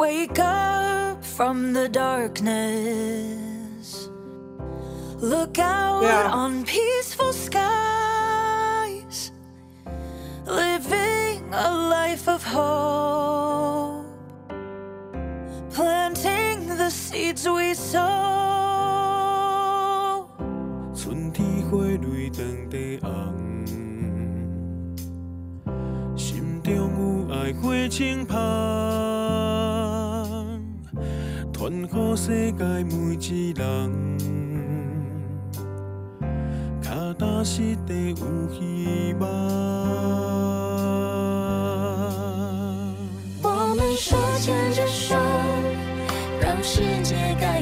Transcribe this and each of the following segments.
Wake up from the darkness. Look out Yeah. on peaceful skies. Living a life of hope. Planting the seeds we sow. 春天花蕊长地红，心中有爱花青芳， 传予世界每一人。脚踏实地有希望。我们手牵着手，让世界改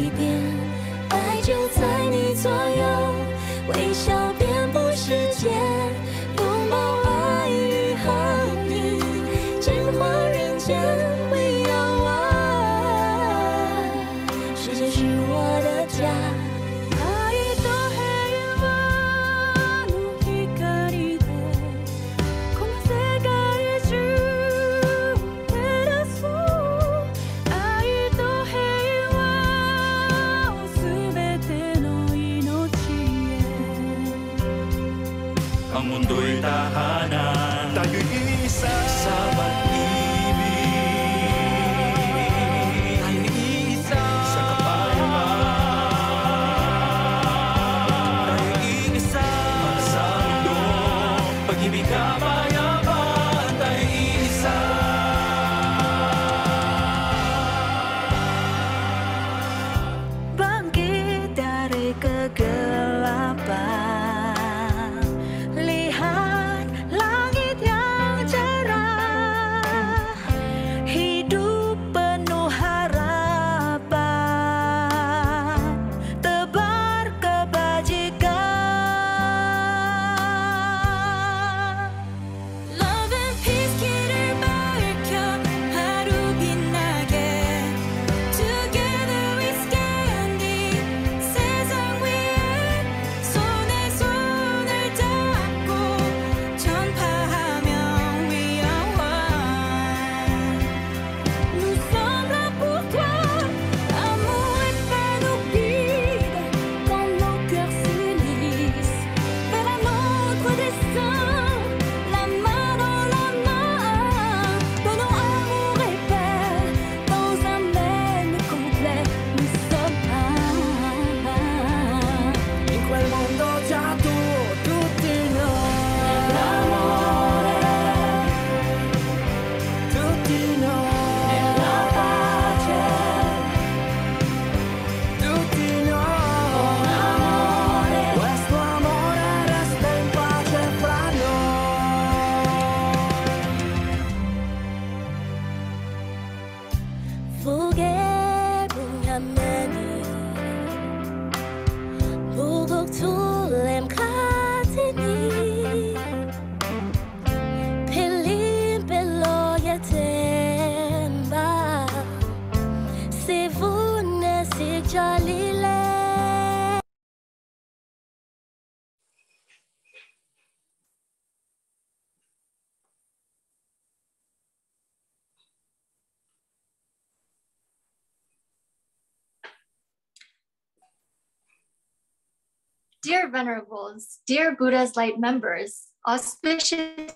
Venerables, dear Buddha's Light members, auspicious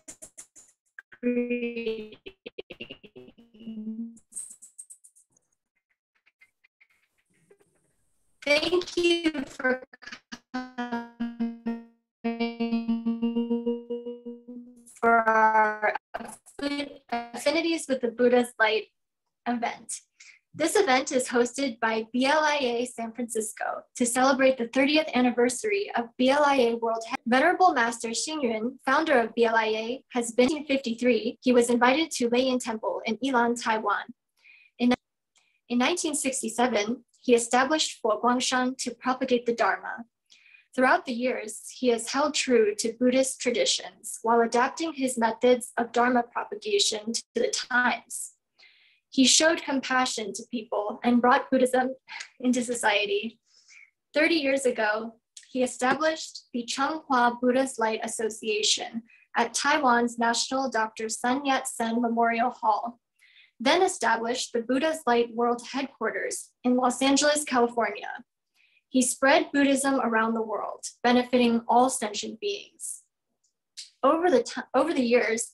greetings. Thank you for coming for our Affinities with the Buddha's event is hosted by BLIA San Francisco to celebrate the 30th anniversary of BLIA World Health. Venerable Master Xingyun, founder of BLIA, has been in 1953. He was invited to Leiyin Temple in Ilan, Taiwan. In, in 1967, he established Fo Guangshan to propagate the Dharma. Throughout the years, he has held true to Buddhist traditions while adapting his methods of Dharma propagation to the times. He showed compassion to people and brought Buddhism into society. 30 years ago, he established the Changhua Buddha's Light Association at Taiwan's National Dr. Sun Yat sen Memorial Hall. then established the Buddha's Light World Headquarters in Los Angeles, California. He spread Buddhism around the world, benefiting all sentient beings. Over the, over the years,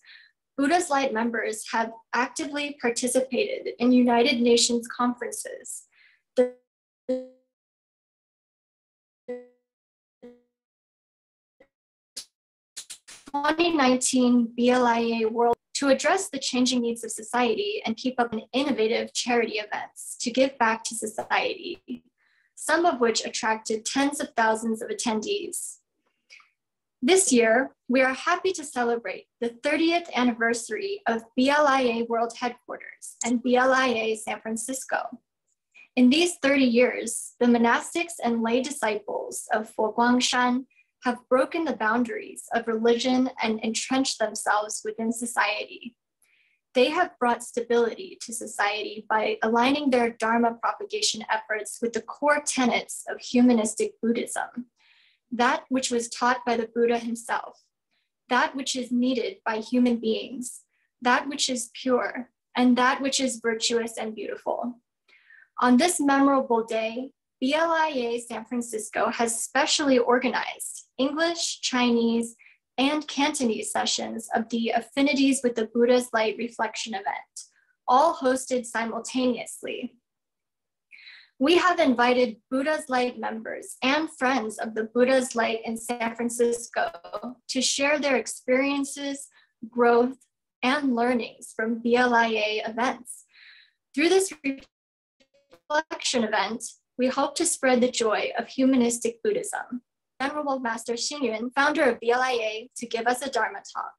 Buddha's Light members have actively participated in United Nations conferences. The 2019 BLIA World to address the changing needs of society and keep up an innovative charity events to give back to society, some of which attracted tens of thousands of attendees. This year, we are happy to celebrate the 30th anniversary of BLIA World Headquarters and BLIA San Francisco. In these 30 years, the monastics and lay disciples of Fo Guangshan have broken the boundaries of religion and entrenched themselves within society. They have brought stability to society by aligning their Dharma propagation efforts with the core tenets of humanistic Buddhism, that which was taught by the Buddha himself, that which is needed by human beings, that which is pure, and that which is virtuous and beautiful. On this memorable day, BLIA San Francisco has specially organized English, Chinese, and Cantonese sessions of the Affinities with the Buddha's Light Reflection event, all hosted simultaneously. We have invited Buddha's Light members and friends of the Buddha's Light in San Francisco to share their experiences, growth, and learnings from BLIA events. Through this reflection event, we hope to spread the joy of humanistic Buddhism. Venerable Master Xing Yun, founder of BLIA, to give us a Dharma talk.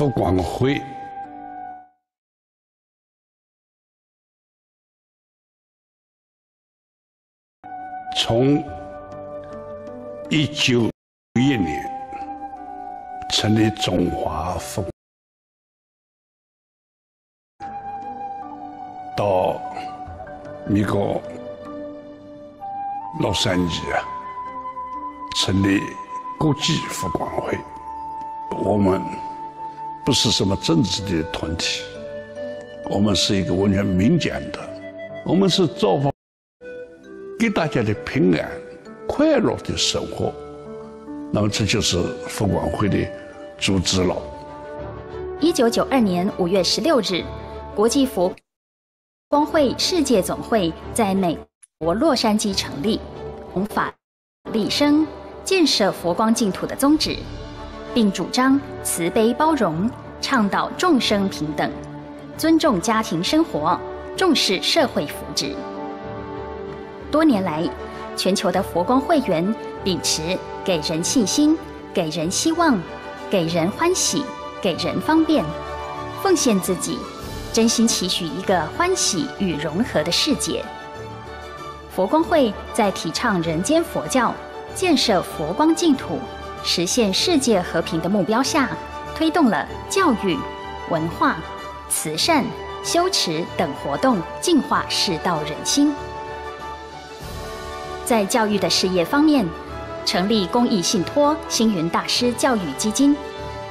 佛光会从一九一年成立中华佛，到美国洛杉矶啊，成立国际佛光会，我们。不是什么政治的团体，我们是一个完全民间的，我们是造福给大家的平安、快乐的生活。那么这就是佛光会的组织了。一九九二年五月十六日，国际佛光会世界总会在美国洛杉矶成立，弘法立生、建设佛光净土的宗旨。并主张慈悲包容，倡导众生平等，尊重家庭生活，重视社会福祉。多年来，全球的佛光会员秉持给人信心、给人希望、给人欢喜、给人方便，奉献自己，真心期许一个欢喜与融合的世界。佛光会在提倡人间佛教，建设佛光净土。实现世界和平的目标下，推动了教育、文化、慈善、修持等活动，净化世道人心。在教育的事业方面，成立公益信托星云大师教育基金，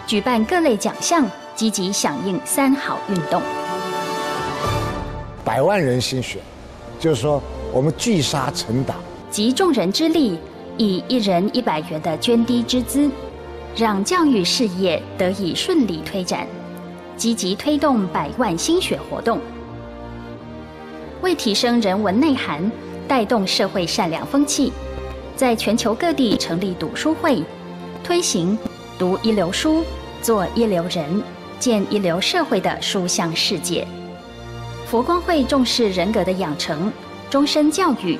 举办各类奖项，积极响应三好运动。百万人心血，就是说我们聚沙成塔，集众人之力。以一人一百元的捐滴之资，让教育事业得以顺利推展，积极推动百万心血活动，为提升人文内涵，带动社会善良风气，在全球各地成立读书会，推行读一流书、做一流人、建一流社会的书香世界。佛光会重视人格的养成，终身教育。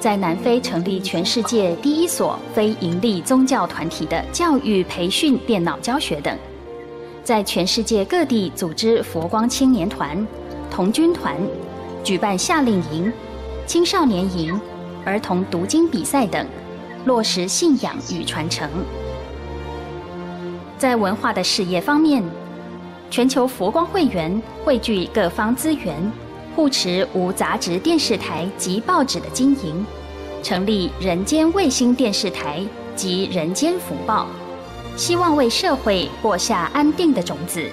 在南非成立全世界第一所非营利宗教团体的教育培训、电脑教学等，在全世界各地组织佛光青年团、童军团，举办夏令营、青少年营、儿童读经比赛等，落实信仰与传承。在文化的事业方面，全球佛光会员汇聚各方资源，护持无杂质电视台及报纸的经营，成立人间卫星电视台及人间福报，希望为社会播下安定的种子，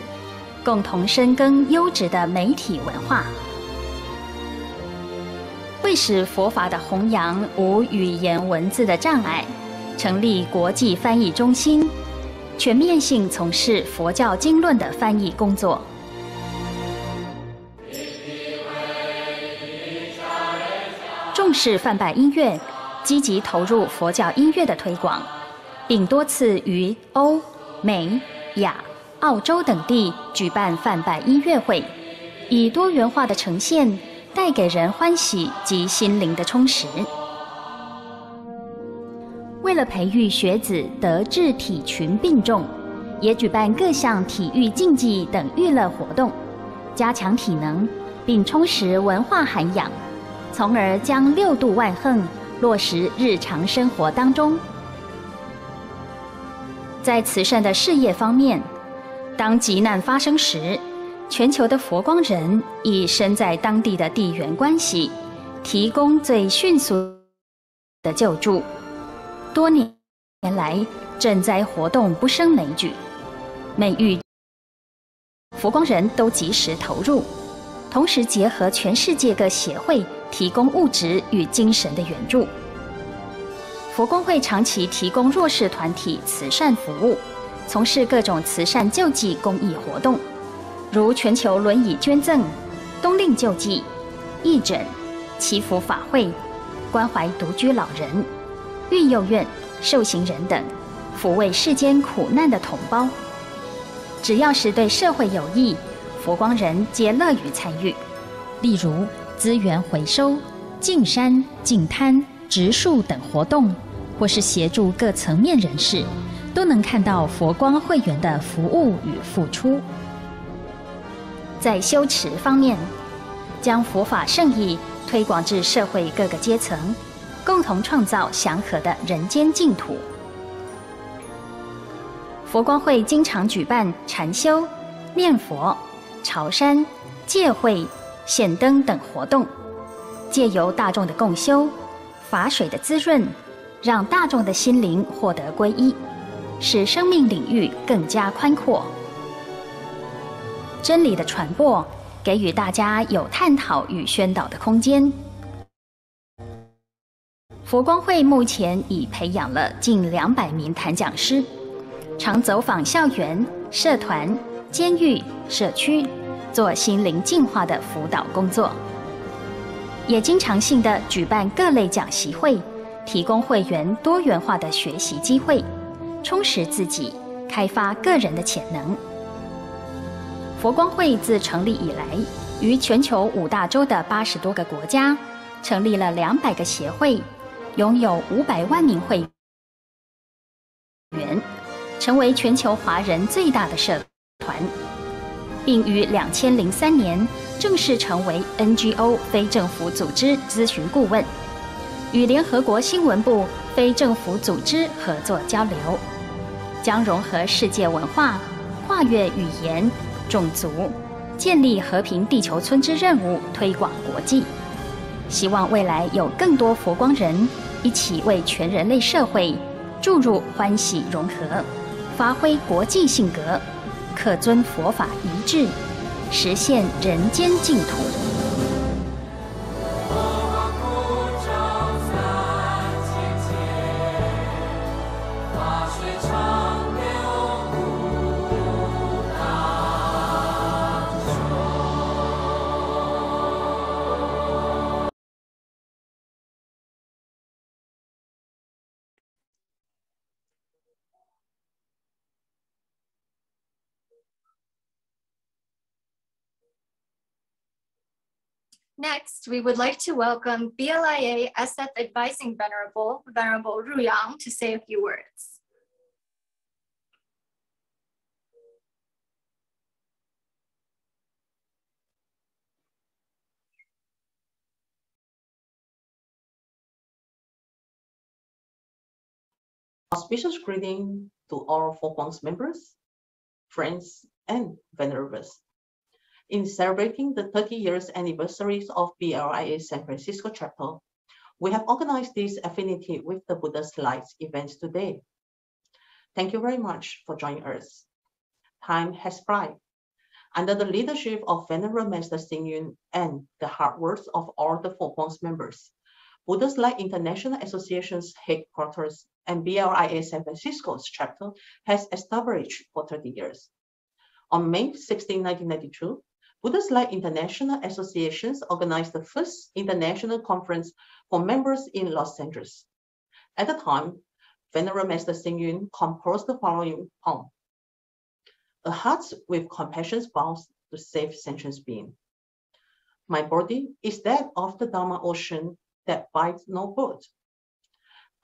共同深耕优质的媒体文化，为使佛法的弘扬无语言文字的障碍，成立国际翻译中心。全面性从事佛教经论的翻译工作，重视梵拜音乐，积极投入佛教音乐的推广，并多次于欧、美、亚、澳洲等地举办梵拜音乐会，以多元化的呈现，带给人欢喜及心灵的充实。为了培育学子德智体群并重，也举办各项体育竞技等娱乐活动，加强体能，并充实文化涵养，从而将六度万恒落实日常生活当中。在慈善的事业方面，当急难发生时，全球的佛光人以身在当地的地缘关系，提供最迅速的救助。多年来，赈灾活动不胜枚举，每遇佛光人都及时投入，同时结合全世界各协会提供物质与精神的援助。佛光会长期提供弱势团体慈善服务，从事各种慈善救济公益活动，如全球轮椅捐赠、冬令救济、义诊、祈福法会、关怀独居老人。育幼院、受刑人等，抚慰世间苦难的同胞。只要是对社会有益，佛光人皆乐于参与。例如资源回收、净山、净滩、植树等活动，或是协助各层面人士，都能看到佛光会员的服务与付出。在修持方面，将佛法圣意推广至社会各个阶层。共同创造祥和的人间净土。佛光会经常举办禅修、念佛、朝山、戒会、献灯等活动，借由大众的共修、法水的滋润，让大众的心灵获得皈依，使生命领域更加宽阔。真理的传播，给予大家有探讨与宣导的空间。佛光会目前已培养了近两百名谈讲师，常走访校园、社团、监狱、社区，做心灵净化的辅导工作。也经常性的举办各类讲习会，提供会员多元化的学习机会，充实自己，开发个人的潜能。佛光会自成立以来，于全球五大洲的八十多个国家，成立了两百个协会。拥有五百万名会员，成为全球华人最大的社团，并于两千零三年正式成为 NGO 非政府组织咨询顾问，与联合国新闻部非政府组织合作交流，将融合世界文化、跨越语言、种族，建立和平地球村之任务推广国际。希望未来有更多佛光人一起为全人类社会注入欢喜融合，发挥国际性格，可尊佛法一致，实现人间净土。Next, we would like to welcome BLIA SF Advising Venerable, Venerable Ruyang, to say a few words. Auspicious greeting to all Fokwang's members, friends, and venerables. In celebrating the 30 years anniversaries of BLIA San Francisco chapter, we have organized this affinity with the Buddha's Lights event today. Thank you very much for joining us. Time has flied. Under the leadership of Venerable Master Xing Yun and the hard work of all the Fo Guangs members, Buddha's Light International Association's headquarters and BLIA San Francisco's chapter has established for 30 years. On May 16, 1992, Buddha's Light International Associations organized the first international conference for members in Los Angeles. At the time, Venerable Master Xing Yun composed the following poem. A heart with compassion vows to save sentient being. My body is that of the Dharma ocean that bites no boat.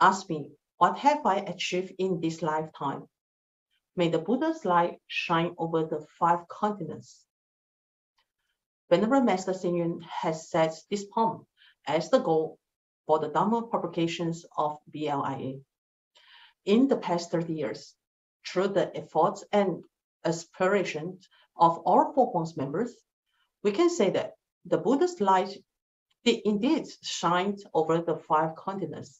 Ask me, what have I achieved in this lifetime? May the Buddha's light shine over the five continents. Venerable Master Xing has set this poem as the goal for the Dharma publications of BLIA. In the past 30 years, through the efforts and aspirations of all Fo Guangs members, we can say that the Buddha's light did indeed shine over the five continents.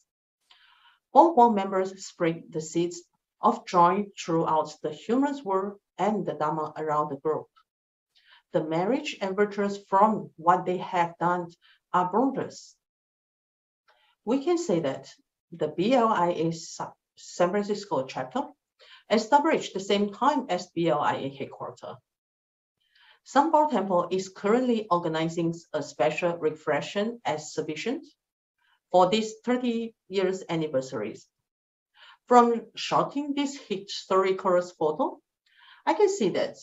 Fo Guang members spread the seeds of joy throughout the human world and the Dharma around the globe the marriage and virtues from what they have done are boundless. We can say that the BLIA San Francisco chapter established the same time as BLIA headquarters. Sanbao Temple is currently organizing a special reflection exhibition for this 30 years anniversaries. From shooting this historical photo, I can see that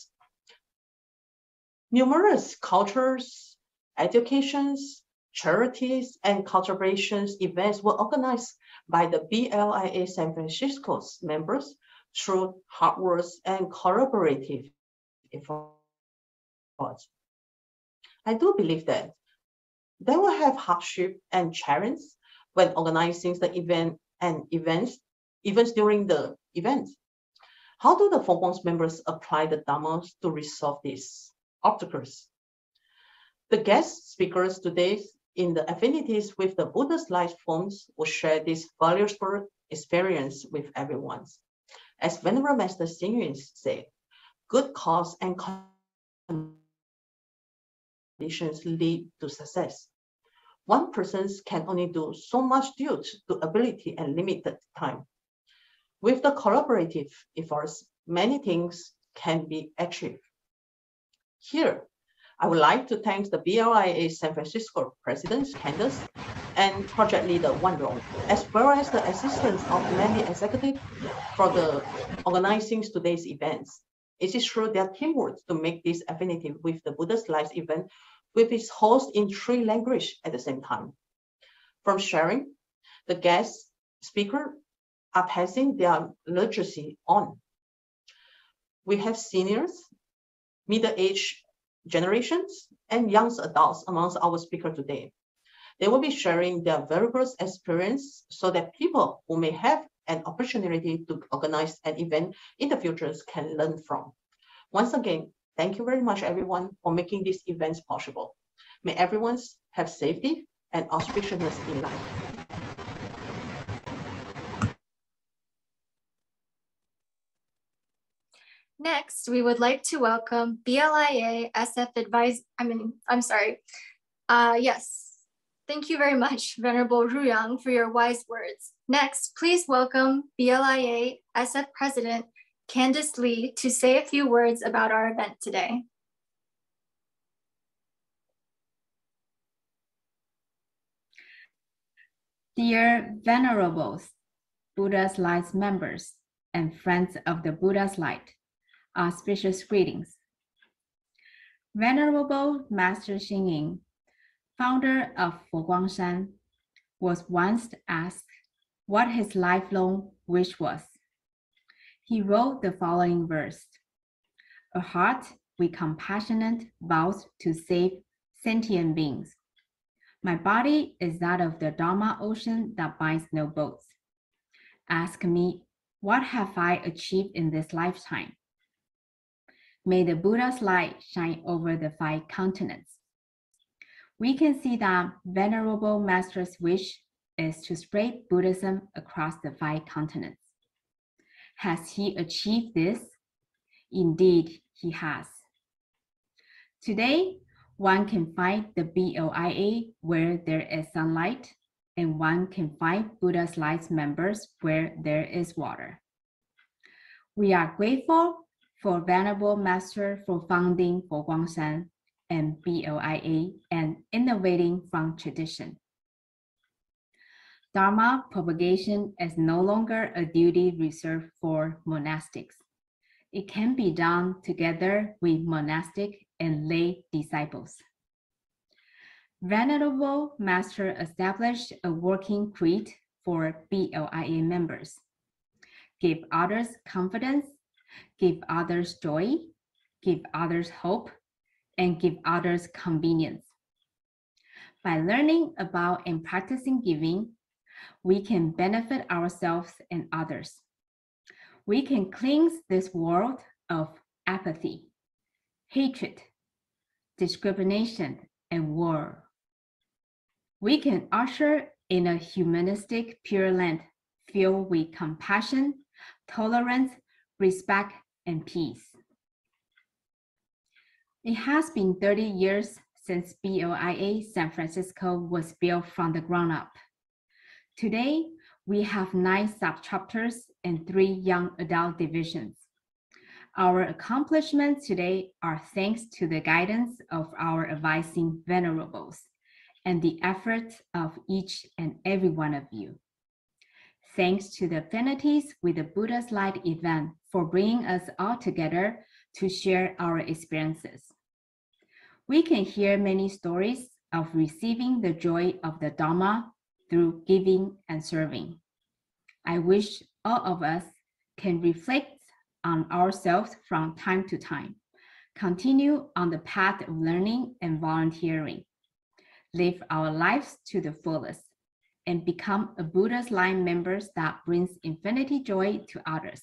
Numerous cultures, educations, charities, and conservation events were organized by the BLIA San Francisco's members through hard work and collaborative efforts. I do believe that they will have hardship and challenges when organizing the event and events, events during the event. How do the Fo Guangs members apply the Dharma to resolve this? Obstacles. The guest speakers today in the affinities with the Buddha's life forms will share this valuable experience with everyone. As Venerable Master Xingyun said, good cause and conditions lead to success. One person can only do so much due to ability and limited time. With the collaborative efforts, many things can be achieved. Here, I would like to thank the BLIA San Francisco President Candace and project leader Wan Rong, as well as the assistance of many executives for the organizing today's events. It is through their teamwork to make this affinity with the Buddha's Light event with its host in three languages at the same time. From sharing, the guest speaker are passing their literacy on. We have seniors middle-aged generations, and young adults amongst our speakers today. They will be sharing their various experience so that people who may have an opportunity to organize an event in the future can learn from. Once again, thank you very much everyone for making these events possible. May everyone have safety and auspiciousness in life. Next, we would like to welcome BLIA SF Advise, I mean, I'm sorry. Uh, yes, thank you very much, Venerable Ruyang, for your wise words. Next, please welcome BLIA SF President Candice Lee to say a few words about our event today. Dear Venerables, Buddha's Light members, and friends of the Buddha's Light, Uh, auspicious greetings. Venerable Master Xing Yun, founder of Foguangshan, was once asked what his lifelong wish was. He wrote the following verse A heart with compassionate vows to save sentient beings. My body is that of the Dharma ocean that binds no boats. Ask me, What have I achieved in this lifetime? May the Buddha's light shine over the five continents. We can see that Venerable Master's wish is to spread Buddhism across the five continents. Has he achieved this? Indeed, he has. Today, one can find the BLIA where there is sunlight, and one can find Buddha's Light members where there is water. We are grateful for Venerable Master for founding Guangshan and BLIA and innovating from tradition. Dharma propagation is no longer a duty reserved for monastics. It can be done together with monastic and lay disciples. Venerable Master established a working creed for BLIA members. Give others confidence, give others joy, give others hope, and give others convenience. By learning about and practicing giving, we can benefit ourselves and others. We can cleanse this world of apathy, hatred, discrimination, and war. We can usher in a humanistic pure land filled with compassion, tolerance, respect, and peace. It has been 30 years since BLIA San Francisco was built from the ground up. Today, we have nine sub-chapters and three young adult divisions. Our accomplishments today are thanks to the guidance of our advising venerables and the efforts of each and every one of you. Thanks to the Affinities with the Buddha's Light event for bringing us all together to share our experiences. We can hear many stories of receiving the joy of the Dharma through giving and serving. I wish all of us can reflect on ourselves from time to time, continue on the path of learning and volunteering, live our lives to the fullest, and become a Buddha's Light members that brings infinity joy to others.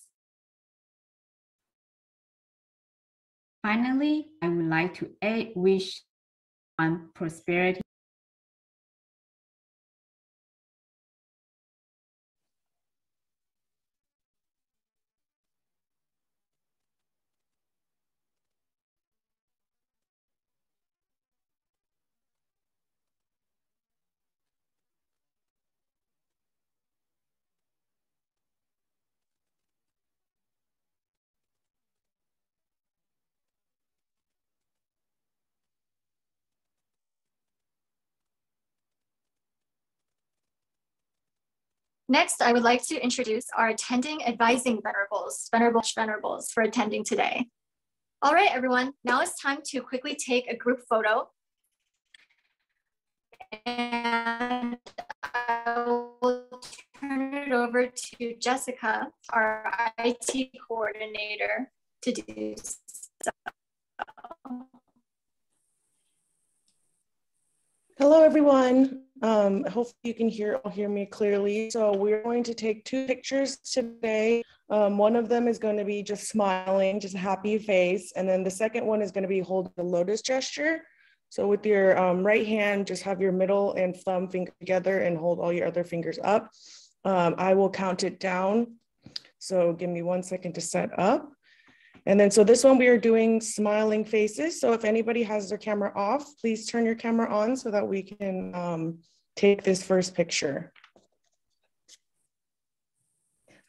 Finally, I would like to wish on prosperity Next, I would like to introduce our attending advising venerables, venerable venerables for attending today. All right, everyone, now it's time to quickly take a group photo. And I will turn it over to Jessica, our IT coordinator, to do so. Hello, everyone. Um, hopefully you can hear hear me clearly. So we're going to take two pictures today. Um, one of them is going to be just smiling, just a happy face. And then the second one is going to be holding the lotus gesture. So with your um, right hand, just have your middle and thumb finger together and hold all your other fingers up. Um, I will count it down. So give me one second to set up. And then, so this one we are doing smiling faces. So if anybody has their camera off, please turn your camera on so that we can um, take this first picture.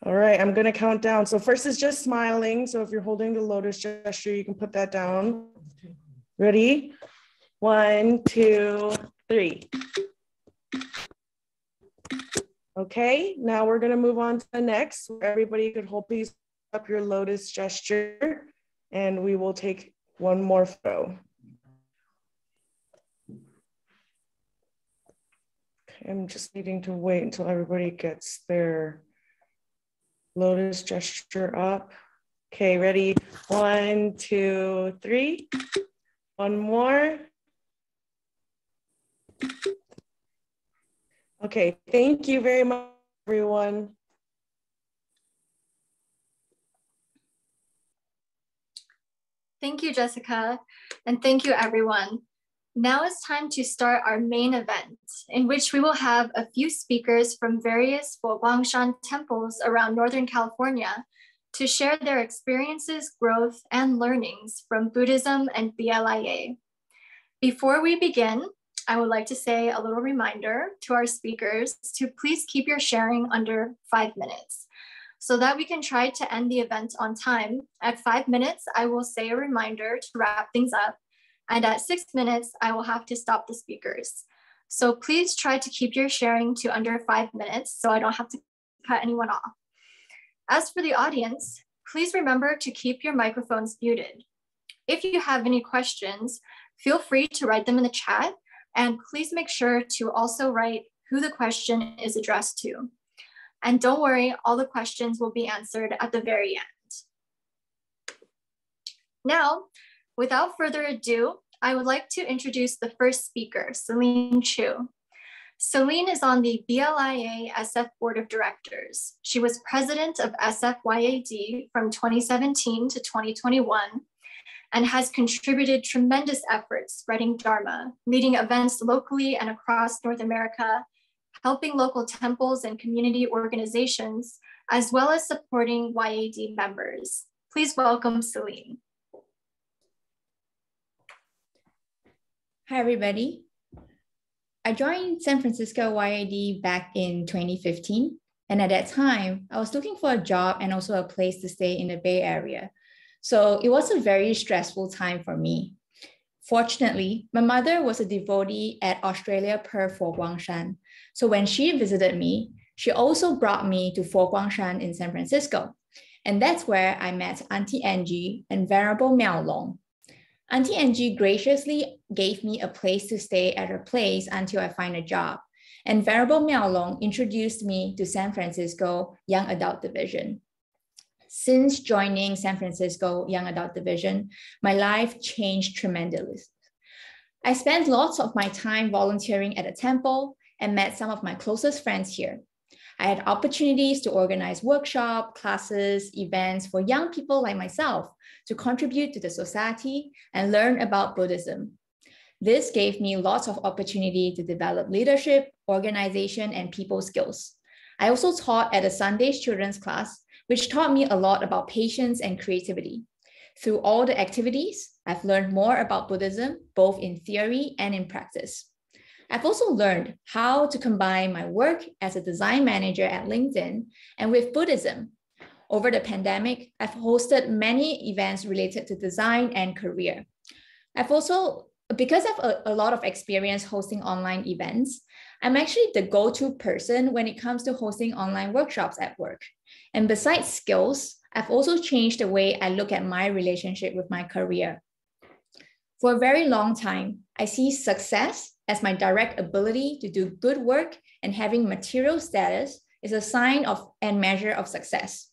All right, I'm gonna count down. So first is just smiling. So if you're holding the lotus gesture, you can put that down. Ready? One, two, three. Okay, now we're gonna move on to the next. Everybody could hold please up your lotus gesture and we will take one more photo. I'm just needing to wait until everybody gets their lotus gesture up. Okay, ready? One, two, three. One more. Okay, thank you very much, everyone. Thank you, Jessica, and thank you, everyone. Now it's time to start our main event, in which we will have a few speakers from various Guangshan temples around Northern California to share their experiences, growth, and learnings from Buddhism and BLIA. Before we begin, I would like to say a little reminder to our speakers to please keep your sharing under five minutes so that we can try to end the event on time. At five minutes, I will say a reminder to wrap things up. And at six minutes, I will have to stop the speakers. So please try to keep your sharing to under five minutes so I don't have to cut anyone off. As for the audience, please remember to keep your microphones muted. If you have any questions, feel free to write them in the chat and please make sure to also write who the question is addressed to. And don't worry, all the questions will be answered at the very end. Now, without further ado, I would like to introduce the first speaker, Celine Chu. Celine is on the BLIA SF Board of Directors. She was president of SFYAD from 2017 to 2021 and has contributed tremendous efforts spreading Dharma, leading events locally and across North America, helping local temples and community organizations, as well as supporting YAD members. Please welcome Celine. Hi, everybody. I joined San Francisco YAD back in 2015. And at that time, I was looking for a job and also a place to stay in the Bay Area. So it was a very stressful time for me. Fortunately, my mother was a devotee at Australia Perth Fo Guangshan. So when she visited me, she also brought me to Fo Guangshan in San Francisco. And that's where I met Auntie Angie and Venerable Miao Long. Auntie Angie graciously gave me a place to stay at her place until I find a job. And Venerable Miao Long introduced me to San Francisco Young Adult Division. Since joining San Francisco Young Adult Division, my life changed tremendously. I spent lots of my time volunteering at a temple and met some of my closest friends here. I had opportunities to organize workshop, classes, events for young people like myself to contribute to the society and learn about Buddhism. This gave me lots of opportunity to develop leadership, organization, and people skills. I also taught at a Sundays children's class, which taught me a lot about patience and creativity. Through all the activities, I've learned more about Buddhism, both in theory and in practice. I've also learned how to combine my work as a design manager at LinkedIn and with Buddhism. Over the pandemic, I've hosted many events related to design and career. I've also, because I've a, a lot of experience hosting online events, I'm actually the go to person when it comes to hosting online workshops at work. And besides skills, I've also changed the way I look at my relationship with my career. For a very long time, I see success as my direct ability to do good work and having material status is a sign of and measure of success.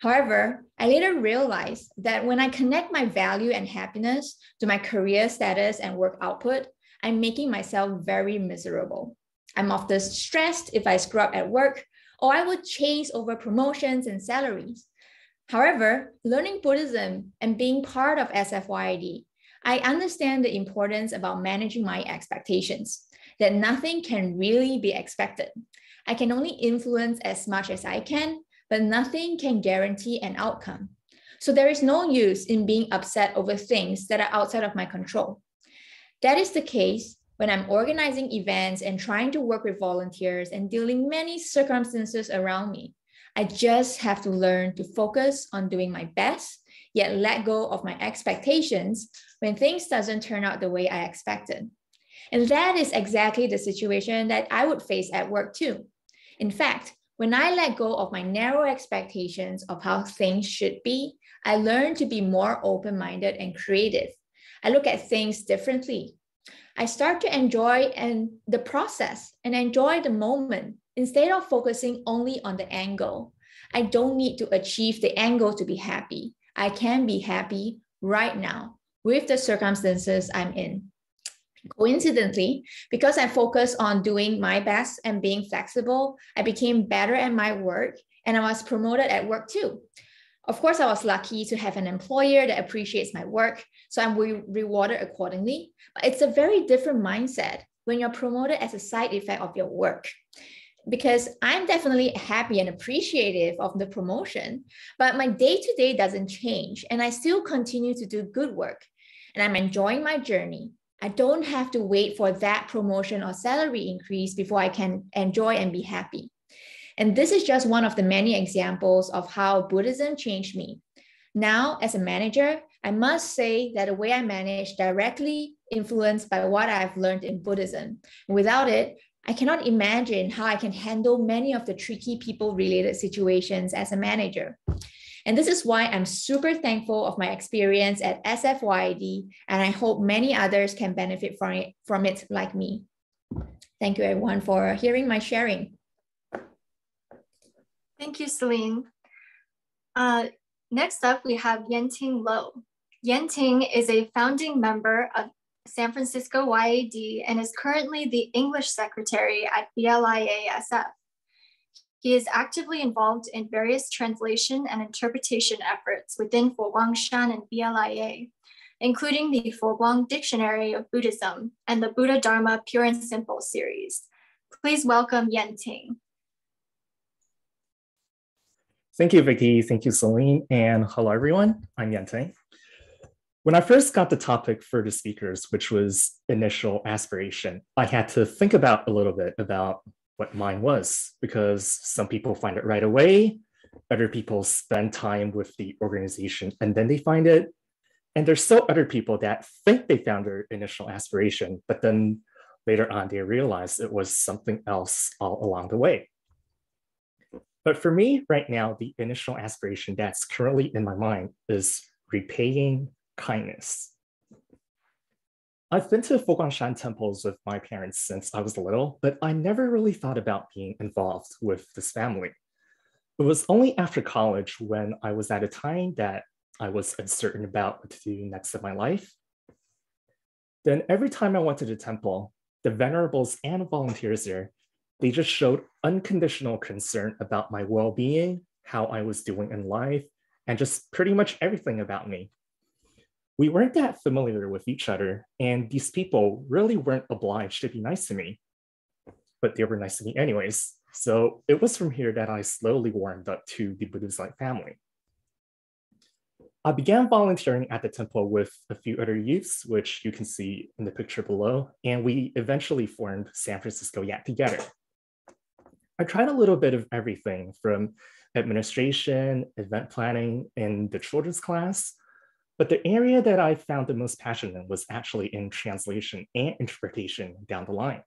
However, I later realized that when I connect my value and happiness to my career status and work output, I'm making myself very miserable. I'm often stressed if I screw up at work, or I would chase over promotions and salaries. However, learning Buddhism and being part of SFYAD I understand the importance about managing my expectations, that nothing can really be expected. I can only influence as much as I can, but nothing can guarantee an outcome. So there is no use in being upset over things that are outside of my control. That is the case when I'm organizing events and trying to work with volunteers and dealing many circumstances around me. I just have to learn to focus on doing my best, yet let go of my expectations when things doesn't turn out the way I expected. And that is exactly the situation that I would face at work too. In fact, when I let go of my narrow expectations of how things should be, I learn to be more open minded and creative. I look at things differently. I start to enjoy and the process and enjoy the moment instead of focusing only on the angle. I don't need to achieve the angle to be happy. I can be happy right now with the circumstances I'm in. Coincidentally, because I focused on doing my best and being flexible, I became better at my work and I was promoted at work too. Of course, I was lucky to have an employer that appreciates my work, so I'm re- rewarded accordingly. But it's a very different mindset when you're promoted as a side effect of your work. Because I'm definitely happy and appreciative of the promotion, but my day to day doesn't change, and I still continue to do good work. And I'm enjoying my journey. I don't have to wait for that promotion or salary increase before I can enjoy and be happy. And this is just one of the many examples of how Buddhism changed me. Now, as a manager, I must say that the way I manage directly influenced by what I've learned in Buddhism. Without it, I cannot imagine how I can handle many of the tricky people related situations as a manager. And this is why I'm super thankful of my experience at SFYD, and I hope many others can benefit from it, from it like me. Thank you everyone for hearing my sharing. Thank you, Celine. Uh, next up, we have Yenting Lo. Yenting is a founding member of San Francisco YAD and is currently the English secretary at BLIASF. He is actively involved in various translation and interpretation efforts within Fo Guangshan and BLIA, including the Fo Guang Dictionary of Buddhism and the Buddha Dharma Pure and Simple series. Please welcome Yenting. Thank you, Vicky. Thank you, Celine. And hello, everyone. I'm Yente. When I first got the topic for the speakers, which was initial aspiration, I had to think about a little bit about what mine was because some people find it right away. Other people spend time with the organization and then they find it. And there's still other people that think they found their initial aspiration, but then later on they realize it was something else all along the way. But for me right now, the initial aspiration that's currently in my mind is repaying kindness. I've been to Fo Guangshan temples with my parents since I was little, but I never really thought about being involved with this family. It was only after college when I was at a time that I was uncertain about what to do next in my life. Then every time I went to the temple, the venerables and volunteers there they just showed unconditional concern about my well being, how I was doing in life, and just pretty much everything about me. We weren't that familiar with each other, and these people really weren't obliged to be nice to me, but they were nice to me anyways. So it was from here that I slowly warmed up to the Buddhist Light family. I began volunteering at the temple with a few other youths, which you can see in the picture below, and we eventually formed San Francisco YAD together. I tried a little bit of everything from administration, event planning, and the children's class. But the area that I found the most passionate was actually in translation and interpretation down the line.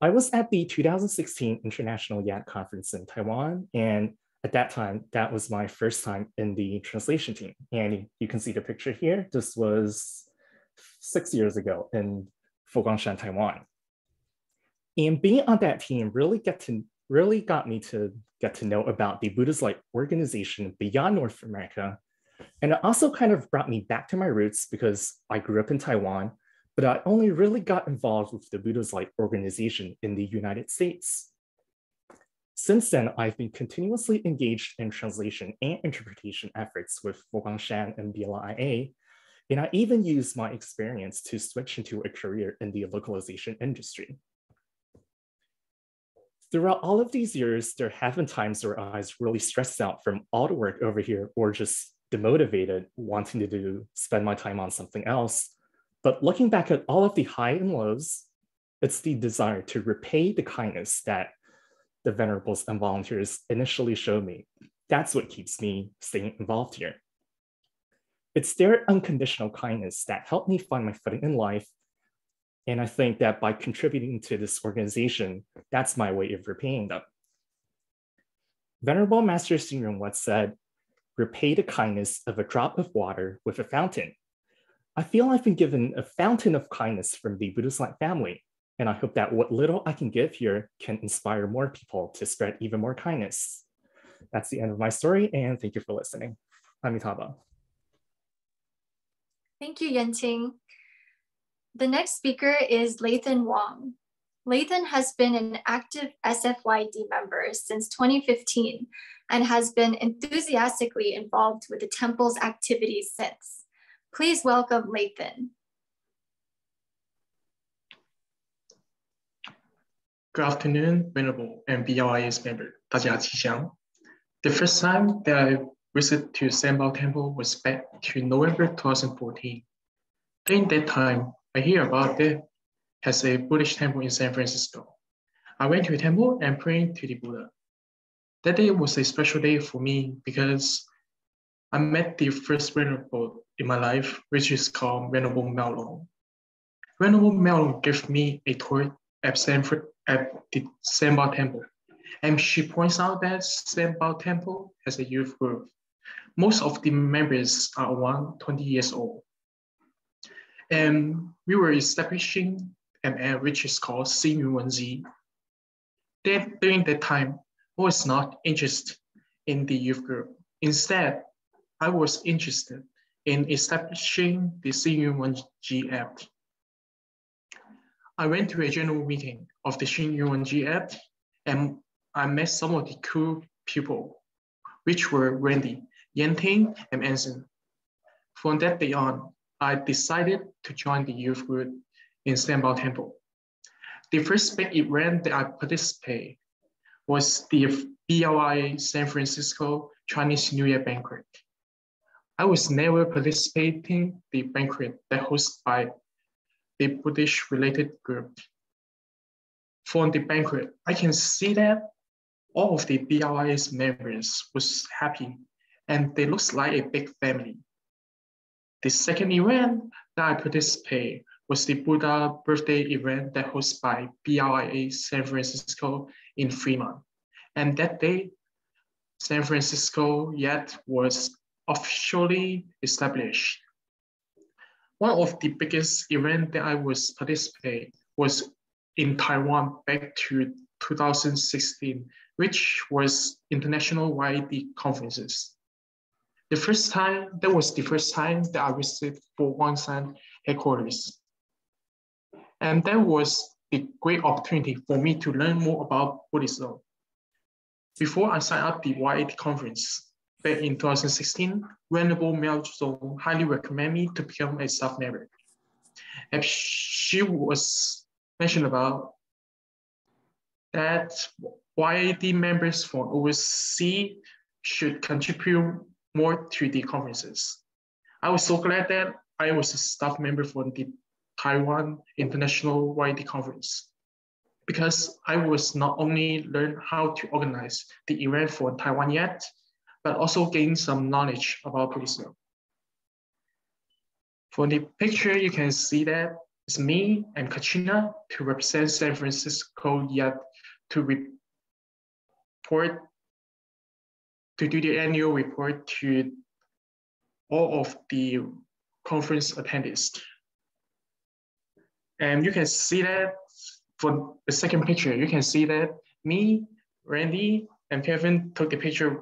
I was at the 2016 International YAD Conference in Taiwan, and at that time, that was my first time in the translation team. And you can see the picture here. This was six years ago in Fo Guangshan, Taiwan. And being on that team really get to really got me to get to know about the Buddhist Light organization beyond North America. And it also kind of brought me back to my roots because I grew up in Taiwan, but I only really got involved with the Buddhist Light organization in the United States. Since then, I've been continuously engaged in translation and interpretation efforts with Fo Guangshan and BLIA, and I even used my experience to switch into a career in the localization industry. Throughout all of these years, there have been times where I was really stressed out from all the work over here or just demotivated, wanting to do spend my time on something else. But looking back at all of the high and lows, it's the desire to repay the kindness that the venerables and volunteers initially showed me. That's what keeps me staying involved here. It's their unconditional kindness that helped me find my footing in life and I think that by contributing to this organization, that's my way of repaying them. Venerable Master Xing Yun once said, repay the kindness of a drop of water with a fountain. I feel I've been given a fountain of kindness from the Buddhist Light family, and I hope that what little I can give here can inspire more people to spread even more kindness. That's the end of my story, and thank you for listening. Amitabha. Thank you, Yenting. The next speaker is Lathan Wong. Lathan has been an active SFYD member since 2015, and has been enthusiastically involved with the temple's activities since. Please welcome Lathan. Good afternoon, Venerable and BLIS member, 大家吉祥. The first time that I visited to Sanbao Temple was back to November 2014. During that time, I hear about there has a Buddhist temple in San Francisco. I went to a temple and prayed to the Buddha. That day was a special day for me because I met the first Venerable in my life, which is called Venerable Melon. Venerable Melon gave me a tour at, San, at the Sanbao Temple, and she points out that Sanbao Temple has a youth group. Most of the members are around 20 years old. And we were establishing an app which is called Xingyuanji. Then during that time, was not interested in the youth group. Instead, I was interested in establishing the Xingyuanji app. I went to a general meeting of the Xingyuanji app and I met some of the cool people, which were Randy, Yanting, and Anson. From that day on, I decided to join the youth group in Sanbao Temple. The first big event that I participated was the BLI San Francisco Chinese New Year banquet. I was never participating the banquet that hosted by the Buddhist related group. From the banquet, I can see that all of the BLI's members was happy and they looked like a big family. The second event that I participated was the Buddha birthday event that hosted by BLIA San Francisco in Fremont. And that day, San Francisco YAD was officially established. One of the biggest events that I was participating was in Taiwan back to 2016, which was International YAD conferences. The first time, that was the first time that I visited Fo Guangshan headquarters. And that was the great opportunity for me to learn more about Buddhism. Before I signed up the YAD conference back in 2016, Venerable Miao Zong highly recommended me to become a staff member. And she was mentioned about that YAD members from overseas should contribute more to the conferences. I was so glad that I was a staff member for the Taiwan International YD Conference because I was not only learn how to organize the event for Taiwan YAD, but also gain some knowledge about Buddhism. For the picture, you can see that it's me and Katrina to represent San Francisco YAD to report to do the annual report to all of the conference attendees. And you can see that for the second picture, you can see that me, Randy, and Kevin took the picture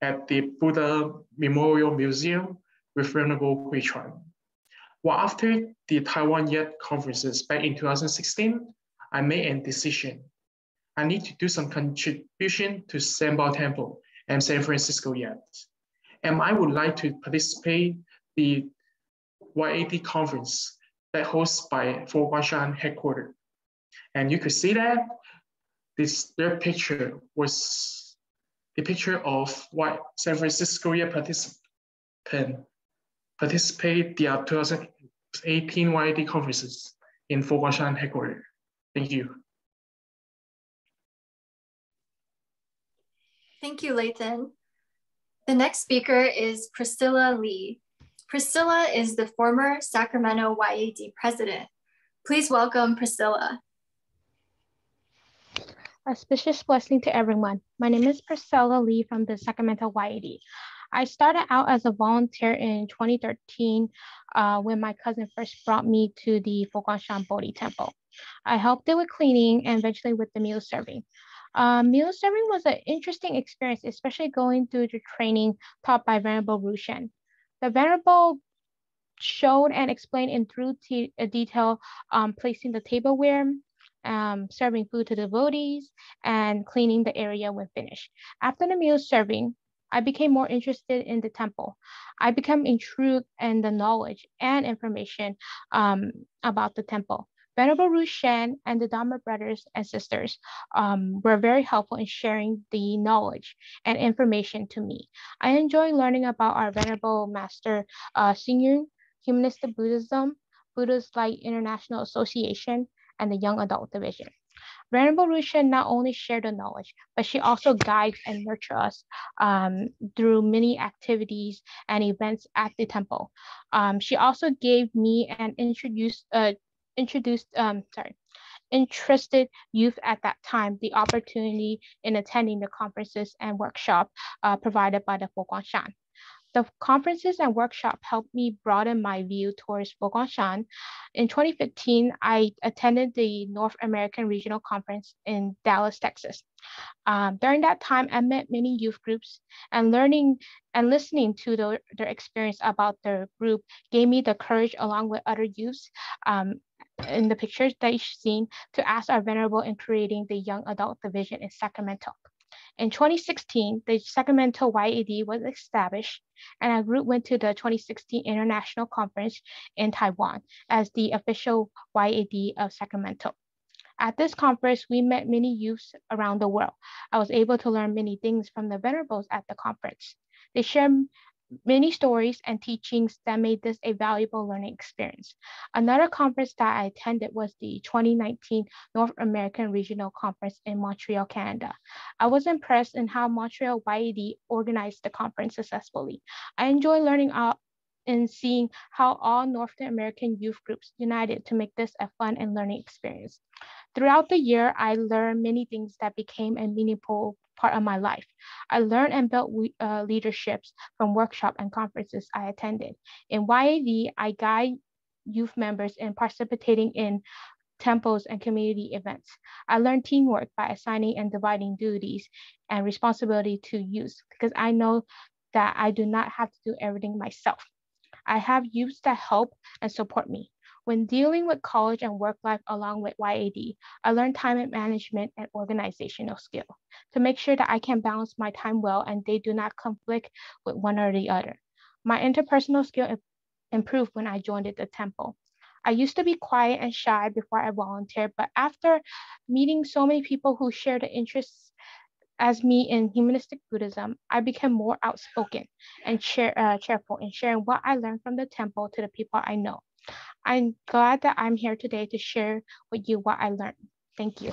at the Buddha Memorial Museum with Venerable Huichuan. Well, after the Taiwan YAD conferences back in 2016, I made a decision. I need to do some contribution to Sanbao Temple and San Francisco YAD. And I would like to participate the YAD conference that hosted by Fo Guangshan headquarters. And you could see that this their picture was the picture of what San Francisco year participant participate the 2018 YAD conferences in Fo Guangshan headquarters. Thank you. Thank you, Layton. The next speaker is Priscilla Lee. Priscilla is the former Sacramento YAD president. Please welcome Priscilla. A Auspicious blessing to everyone. My name is Priscilla Lee from the Sacramento YAD. I started out as a volunteer in 2013 uh, when my cousin first brought me to the Fo Guangshan Bodhi Temple. I helped it with cleaning and eventually with the meal serving. Uh, meal serving was an interesting experience, especially going through the training taught by Venerable Rushan. The Venerable showed and explained in through uh, detail um, placing the tableware, um, serving food to devotees, and cleaning the area when finished. After the meal serving, I became more interested in the temple. I became intrigued in the knowledge and information um, about the temple. Venerable Ru Shen and the Dharma brothers and sisters um, were very helpful in sharing the knowledge and information to me. I enjoy learning about our Venerable Master uh, Xingyun, Humanistic Buddhism, Buddhist Light International Association, and the Young Adult Division. Venerable Ru Shen not only shared the knowledge, but she also guides and nurtures us um, through many activities and events at the temple. Um, she also gave me and introduced uh, introduced, um, sorry, interested youth at that time the opportunity in attending the conferences and workshop uh, provided by the Fo Guangshan. The conferences and workshop helped me broaden my view towards Fo Guangshan. In 2015, I attended the North American Regional Conference in Dallas, Texas. Um, during that time, I met many youth groups and learning and listening to the, their experience about their group gave me the courage along with other youths um, in the pictures that you've seen to ask our venerable in creating the young adult division in Sacramento. In 2016, the Sacramento YAD was established and our group went to the 2016 International Conference in Taiwan as the official YAD of Sacramento. At this conference, we met many youths around the world. I was able to learn many things from the venerables at the conference. They shared many stories and teachings that made this a valuable learning experience. Another conference that I attended was the 2019 North American Regional Conference in Montreal, Canada. I was impressed in how Montreal YAD organized the conference successfully. I enjoy learning out and seeing how all North American youth groups united to make this a fun and learning experience. Throughout the year, I learned many things that became a meaningful part of my life. I learned and built uh, leaderships from workshops and conferences I attended. In YAD, I guide youth members in participating in temples and community events. I learned teamwork by assigning and dividing duties and responsibility to youth because I know that I do not have to do everything myself. I have youths that help and support me. When dealing with college and work life along with YAD, I learned time management and organizational skill to make sure that I can balance my time well and they do not conflict with one or the other. My interpersonal skill improved when I joined the temple. I used to be quiet and shy before I volunteered, but after meeting so many people who share the interests as me in humanistic Buddhism, I became more outspoken and cheer, uh, cheerful in sharing what I learned from the temple to the people I know. I'm glad that I'm here today to share with you what I learned. Thank you.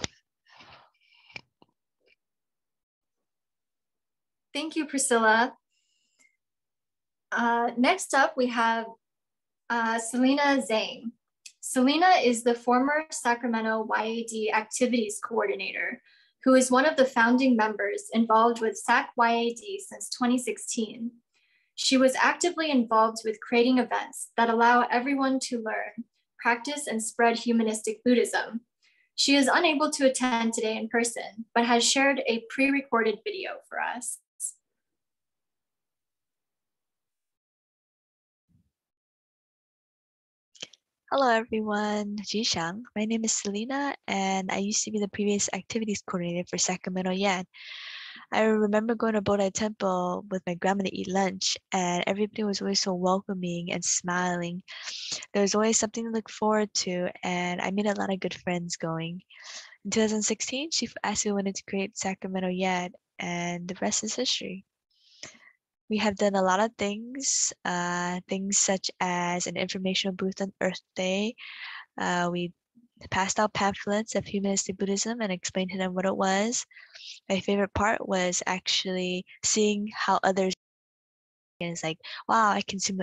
Thank you, Priscilla. Uh, next up, we have uh, Selena Zhang. Selena is the former Sacramento YAD Activities Coordinator, who is one of the founding members involved with SAC YAD since 2016. She was actively involved with creating events that allow everyone to learn, practice, and spread humanistic Buddhism. She is unable to attend today in person, but has shared a pre-recorded video for us. Hello everyone, Jishang. My name is Selena and I used to be the previous activities coordinator for Sacramento YAD. I remember going to Bodhi Temple with my grandma to eat lunch, and everybody was always so welcoming and smiling. There was always something to look forward to, and I made a lot of good friends going. In 2016, she asked wanted to create Sacramento YAD, and the rest is history. We have done a lot of things, uh, things such as an informational booth on Earth Day. Uh, we passed out pamphlets of humanistic Buddhism and explained to them what it was. My favorite part was actually seeing how others and it's like, wow, I consume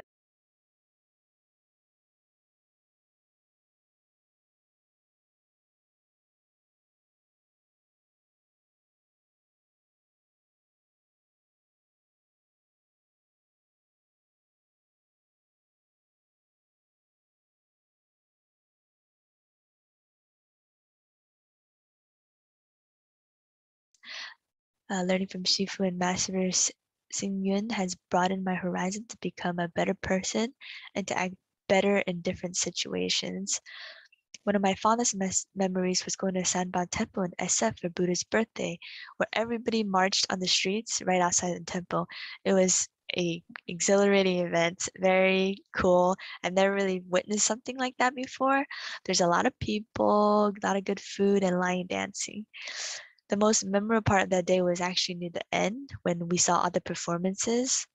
uh, learning from Shifu and Master Xingyun has broadened my horizon to become a better person and to act better in different situations. One of my fondest memories was going to Sanbao Temple in SF for Buddha's birthday, where everybody marched on the streets right outside the temple. It was a exhilarating event, very cool. I've never really witnessed something like that before. There's a lot of people, a lot of good food, and lion dancing. The most memorable part of that day was actually near the end when we saw other performances.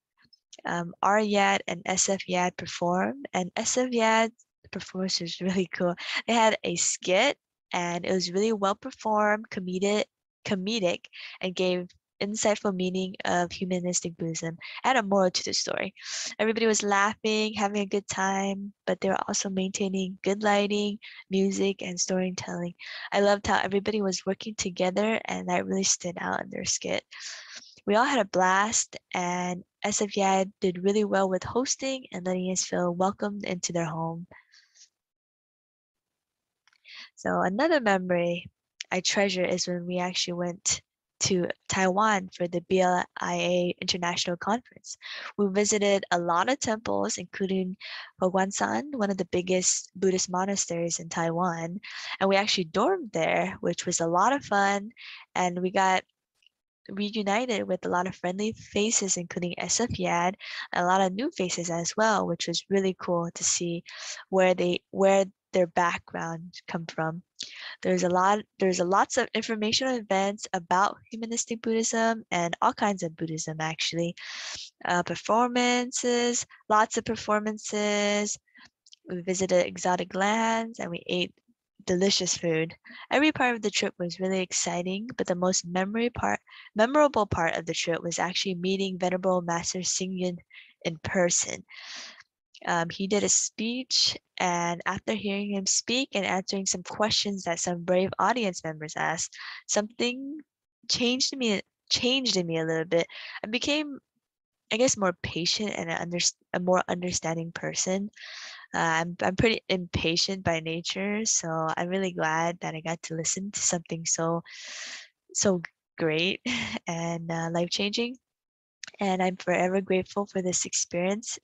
Um, our Yad and SF Yad performed, and SF Yad performance was really cool. They had a skit, and it was really well performed, comedic, comedic, and gave insightful meaning of humanistic Buddhism and a moral to the story. Everybody was laughing, having a good time, but they were also maintaining good lighting, music, and storytelling. I loved how everybody was working together, and that really stood out in their skit. We all had a blast, and SF Yad did really well with hosting and letting us feel welcomed into their home. So another memory I treasure is when we actually went to Taiwan for the BLIA International Conference. We visited a lot of temples, including Fo Guangshan, one of the biggest Buddhist monasteries in Taiwan. And we actually dormed there, which was a lot of fun. And we got reunited with a lot of friendly faces, including SF Yad, a lot of new faces as well, which was really cool to see where they where their background come from. There's a lot there's a lots of informational events about humanistic Buddhism and all kinds of Buddhism actually. Uh, performances, lots of performances. We visited exotic lands and we ate delicious food. Every part of the trip was really exciting, but the most memory part, memorable part of the trip was actually meeting Venerable Master Xing in person. Um, he did a speech, and after hearing him speak and answering some questions that some brave audience members asked, something changed me changed in me a little bit. I became, I guess, more patient and a, under, a more understanding person. Uh, I'm I'm pretty impatient by nature, so I'm really glad that I got to listen to something so so great and uh, life changing. And I'm forever grateful for this experience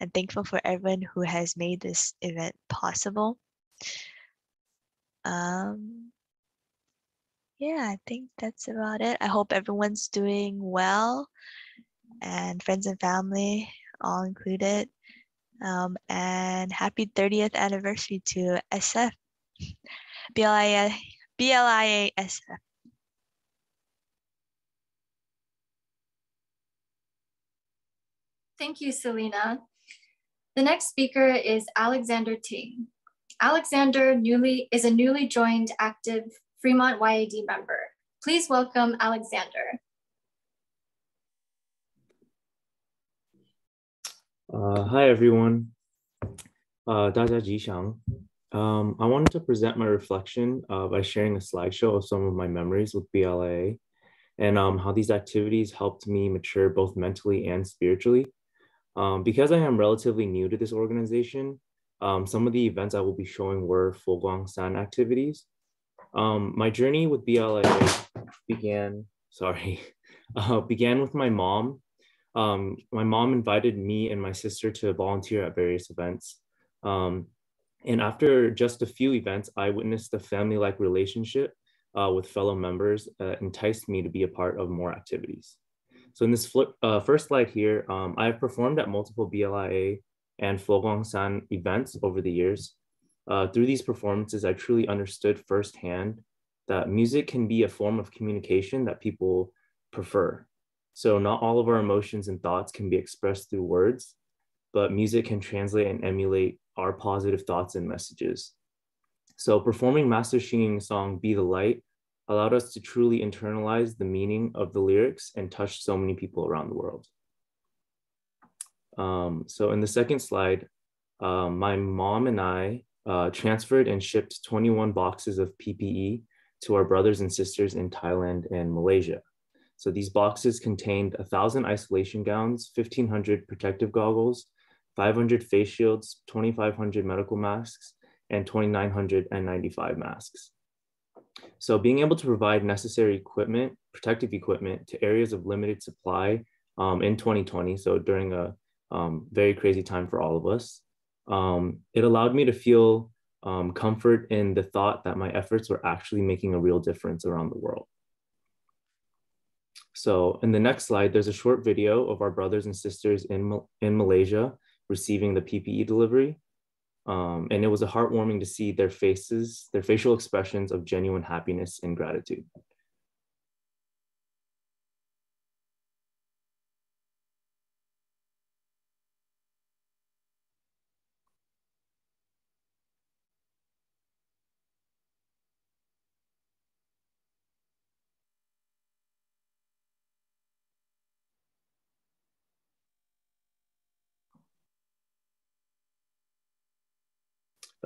and thankful for everyone who has made this event possible. Um, yeah, I think that's about it. I hope everyone's doing well and friends and family all included. Um, and happy 30th anniversary to SF, BLIA, BLIA SF. Thank you, Selina. The next speaker is Alexander Ting. Alexander newly, is a newly joined active Fremont YAD member. Please welcome Alexander. Uh, hi, everyone. Uh, um, I wanted to present my reflection uh, by sharing a slideshow of some of my memories with BLA and um, how these activities helped me mature both mentally and spiritually. Um, because I am relatively new to this organization, um, some of the events I will be showing were Fo Guangshan activities. Um, my journey with BLA began, sorry, uh, began with my mom. Um, my mom invited me and my sister to volunteer at various events. Um, and after just a few events, I witnessed a family-like relationship uh, with fellow members uh, enticed me to be a part of more activities. So in this flip, uh, first slide here, um, I have performed at multiple BLIA and Fo Guangshan events over the years. Uh, through these performances, I truly understood firsthand that music can be a form of communication that people prefer. So not all of our emotions and thoughts can be expressed through words, but music can translate and emulate our positive thoughts and messages. So performing Master Xing song Be the Light allowed us to truly internalize the meaning of the lyrics and touch so many people around the world. Um, so in the second slide, uh, my mom and I uh, transferred and shipped 21 boxes of PPE to our brothers and sisters in Thailand and Malaysia. So these boxes contained 1,000 isolation gowns, 1,500 protective goggles, 500 face shields, 2,500 medical masks, and 2,995 masks. So being able to provide necessary equipment, protective equipment to areas of limited supply um, in 2020, so during a um, very crazy time for all of us, um, it allowed me to feel um, comfort in the thought that my efforts were actually making a real difference around the world. So in the next slide, there's a short video of our brothers and sisters in, in Malaysia receiving the PPE delivery. Um, and it was heartwarming to see their faces, their facial expressions of genuine happiness and gratitude.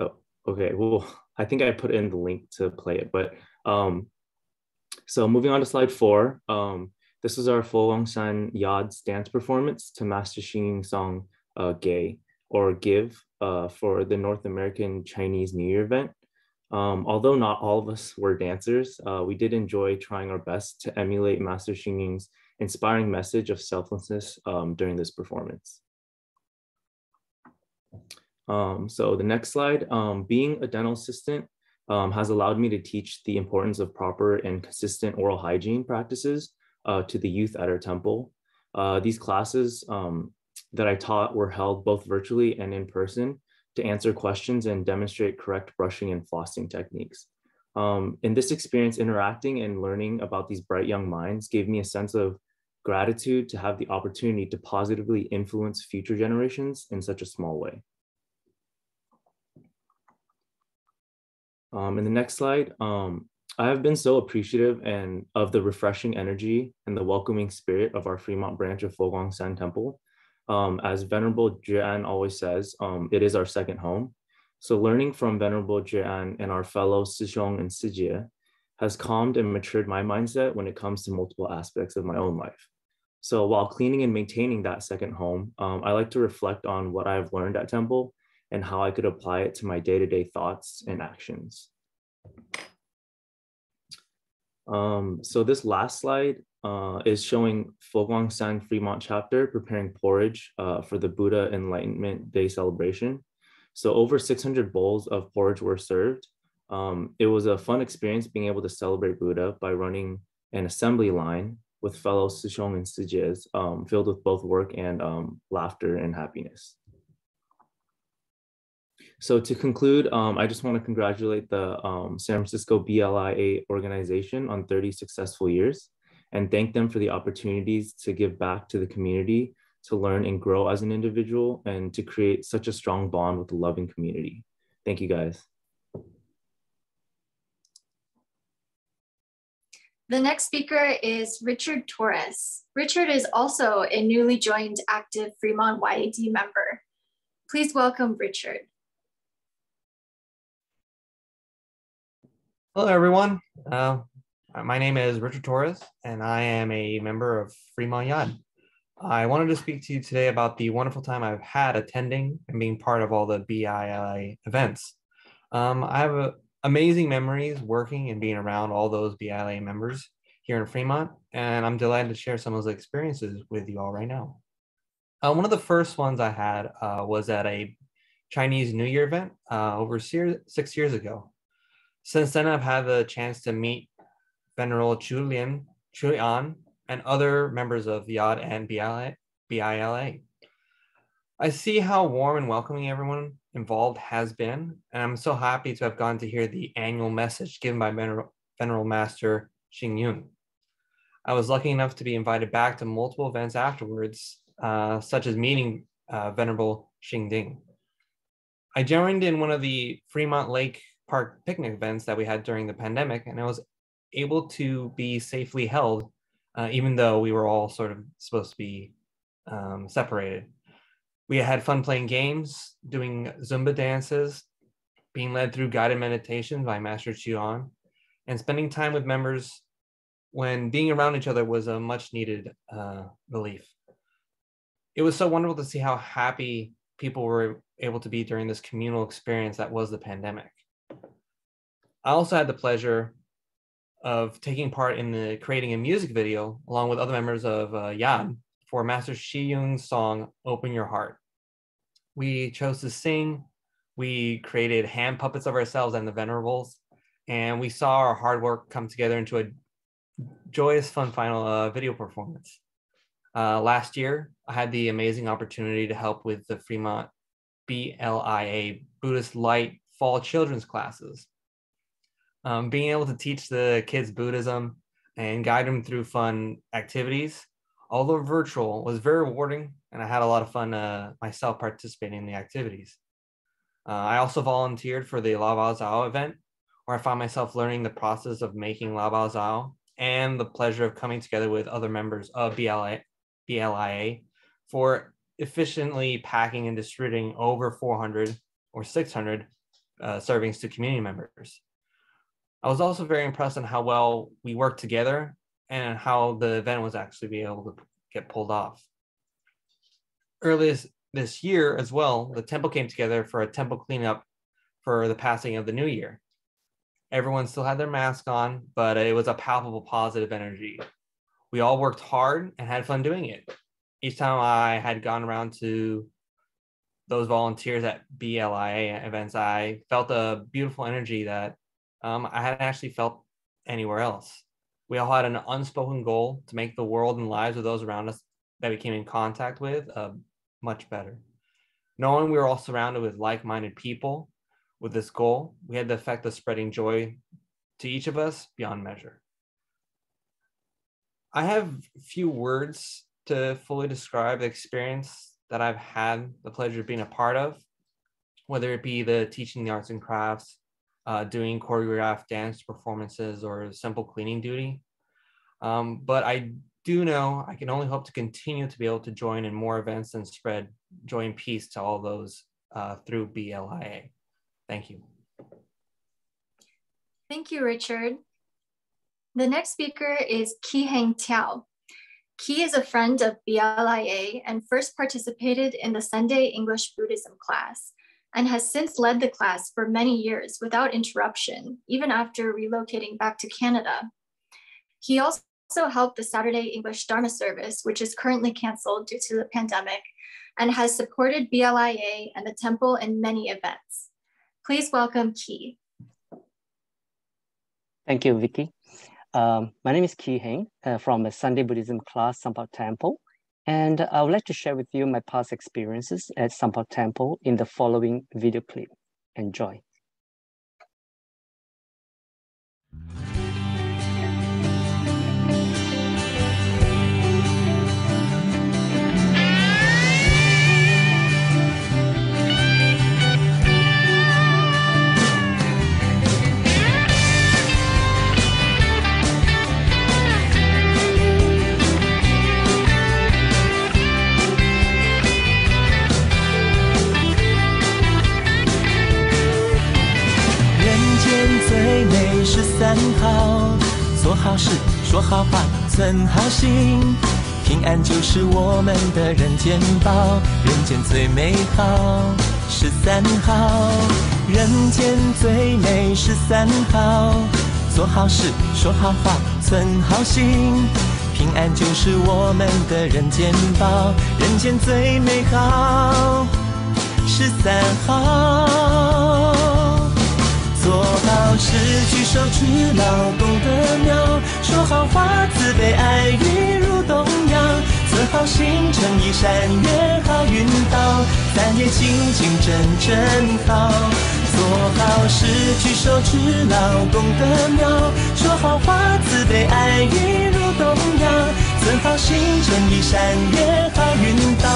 Oh, okay. Well, I think I put in the link to play it, but um, so moving on to slide four. Um, this is our Fo Guang Yad's dance performance to Master Xing song uh, Gay or Give uh, for the North American Chinese New Year event. Um, although not all of us were dancers, uh, we did enjoy trying our best to emulate Master Xing inspiring message of selflessness um, during this performance. Um, so the next slide, um, being a dental assistant um, has allowed me to teach the importance of proper and consistent oral hygiene practices uh, to the youth at our temple. Uh, these classes um, that I taught were held both virtually and in person to answer questions and demonstrate correct brushing and flossing techniques. Um, in this experience, interacting and learning about these bright young minds gave me a sense of gratitude to have the opportunity to positively influence future generations in such a small way. Um, in the next slide, um, I have been so appreciative and of the refreshing energy and the welcoming spirit of our Fremont branch of Fo Guangshan Temple. Um, as Venerable Jian always says, um, it is our second home. So learning from Venerable Jian and our fellow Sixiong and Sijie has calmed and matured my mindset when it comes to multiple aspects of my own life. So while cleaning and maintaining that second home, um, I like to reflect on what I've learned at Temple and how I could apply it to my day-to-day thoughts and actions. Um, so this last slide uh, is showing Fo Guangshan Fremont chapter preparing porridge uh, for the Buddha Enlightenment Day celebration. So over 600 bowls of porridge were served. Um, it was a fun experience being able to celebrate Buddha by running an assembly line with fellow Sixiong and um, filled with both work and um, laughter and happiness. So to conclude, um, I just want to congratulate the um, San Francisco BLIA organization on 30 successful years and thank them for the opportunities to give back to the community, to learn and grow as an individual, and to create such a strong bond with the loving community. Thank you guys. The next speaker is Richard Torres. Richard is also a newly joined active Fremont YAD member. Please welcome Richard. Hello, everyone. Uh, my name is Richard Torres, and I am a member of Fremont Yad. I wanted to speak to you today about the wonderful time I've had attending and being part of all the BILA events. Um, I have a, amazing memories working and being around all those BILA members here in Fremont, and I'm delighted to share some of those experiences with you all right now. Uh, one of the first ones I had uh, was at a Chinese New Year event uh, over six years ago. Since then, I've had the chance to meet Venerable Chu Lian, Chu Lian, and other members of YAD and BILA, BILA. I see how warm and welcoming everyone involved has been, and I'm so happy to have gone to hear the annual message given by Venerable, Venerable Master Xing Yun. I was lucky enough to be invited back to multiple events afterwards, uh, such as meeting uh, Venerable Xing Ding. I joined in one of the Fremont Lake park picnic events that we had during the pandemic, and I was able to be safely held, uh, even though we were all sort of supposed to be um, separated. We had fun playing games, doing Zumba dances, being led through guided meditation by Master Chuan, and spending time with members when being around each other was a much needed uh, relief. It was so wonderful to see how happy people were able to be during this communal experience that was the pandemic. I also had the pleasure of taking part in the creating a music video along with other members of uh, Yad for Master Xing Yun's song "Open Your Heart." We chose to sing, We created hand puppets of ourselves and the venerables, and we saw our hard work come together into a joyous, fun final uh, video performance. Uh, last year, I had the amazing opportunity to help with the Fremont BLIA Buddhist Light Fall Children's classes. Um, being able to teach the kids Buddhism and guide them through fun activities, although virtual, was very rewarding, and I had a lot of fun uh, myself participating in the activities. Uh, I also volunteered for the La Bao Zao event, where I found myself learning the process of making La Bao Zao and the pleasure of coming together with other members of BLA, BLIA for efficiently packing and distributing over 400 or 600 uh, servings to community members. I was also very impressed on how well we worked together and how the event was actually be able to get pulled off. Earlier this year as well, the temple came together for a temple cleanup for the passing of the new year. Everyone still had their mask on, but it was a palpable positive energy. We all worked hard and had fun doing it. Each time I had gone around to those volunteers at BLIA events, I felt a beautiful energy that um, I hadn't actually felt anywhere else. We all had an unspoken goal to make the world and lives of those around us that we came in contact with uh, much better. Knowing we were all surrounded with like minded people with this goal, we had the effect of spreading joy to each of us beyond measure. I have few words to fully describe the experience that I've had the pleasure of being a part of, whether it be the teaching the arts and crafts, uh, doing choreographed dance performances, or simple cleaning duty. Um, but I do know I can only hope to continue to be able to join in more events and spread joy and peace to all those uh, through BLIA. Thank you. Thank you, Richard. The next speaker is Ki Heng Tiao. Ki is a friend of BLIA and first participated in the Sunday English Buddhism class and has since led the class for many years without interruption, even after relocating back to Canada. He also helped the Saturday English Dharma service, which is currently canceled due to the pandemic, and has supported BLIA and the temple in many events. Please welcome Ki. Thank you, Vicky. Um, my name is Ki Heng uh, from a Sunday Buddhism class, Sanbao Temple. And I would like to share with you my past experiences at Sanbao Temple in the following video clip. Enjoy. 十三好，做好事，说好话，存好心，平安就是我们的人间宝，人间最美好。十三好，人间最美十三好，做好事，说好话，存好心，平安就是我们的人间宝，人间最美好。十三好。做事，举手之劳，功德妙；说好话，慈被爱语如东洋；做好心，诚一善，愿好运到，三业清清真真好。做好事，举手之劳，功德妙；说好话，慈悲爱语如东洋；做好心，诚一善，愿好运到，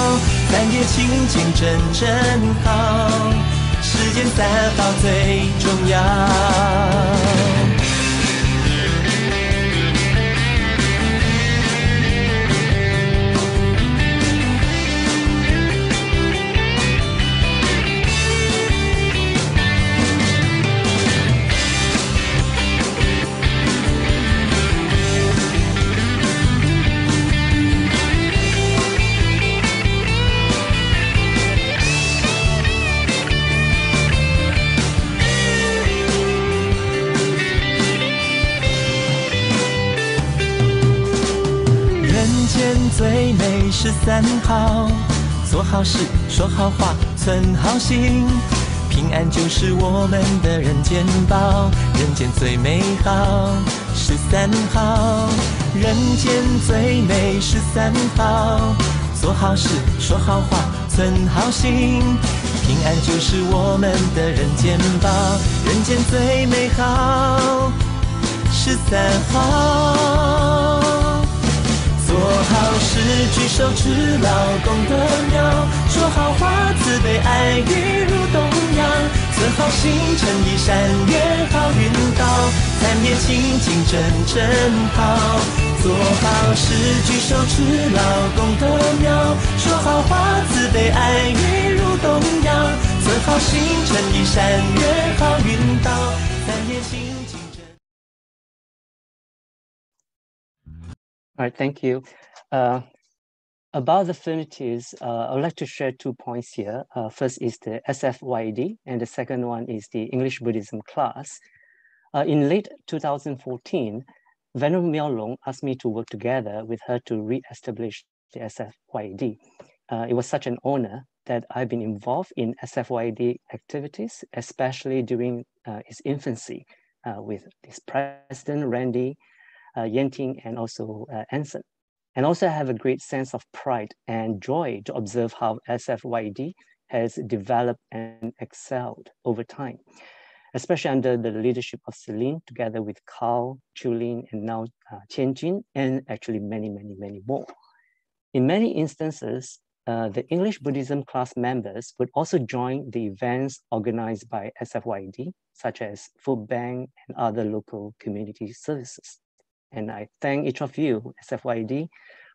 三业清清真真好。时间散发最重要。十三好，做好事，说好话，存好心，平安就是我们的人间宝，人间最美好十三号，人间最美十三号，做好事，说好话，存好心，平安就是我们的人间宝，人间最美好十三号。做好事，举手之劳，功德妙。说好话，慈悲爱语如东洋。存好心，诚意善，愿好运到。三面清净真真好。做好事，举手之劳，功德妙。说好话，慈悲爱语如东洋。存好心，诚意善，愿好运到。三面清 All right, thank you. Uh, about the affinities, uh, I would like to share two points here. Uh, first is the SFYAD, and the second one is the English Buddhism class. Uh, in late 2014, Venerable Miao Long asked me to work together with her to re-establish the SFYAD. Uh, it was such an honor that I've been involved in SFYAD activities, especially during uh, its infancy with this president, Randy, uh, Yenting and also uh, Anson. And also have a great sense of pride and joy to observe how SFYAD has developed and excelled over time, especially under the leadership of Celine, together with Carl, Julin, and now uh, Tianjin, and actually many, many, many more. In many instances, uh, the English Buddhism class members would also join the events organized by SFYAD, such as food bank and other local community services. And I thank each of you, SFYAD,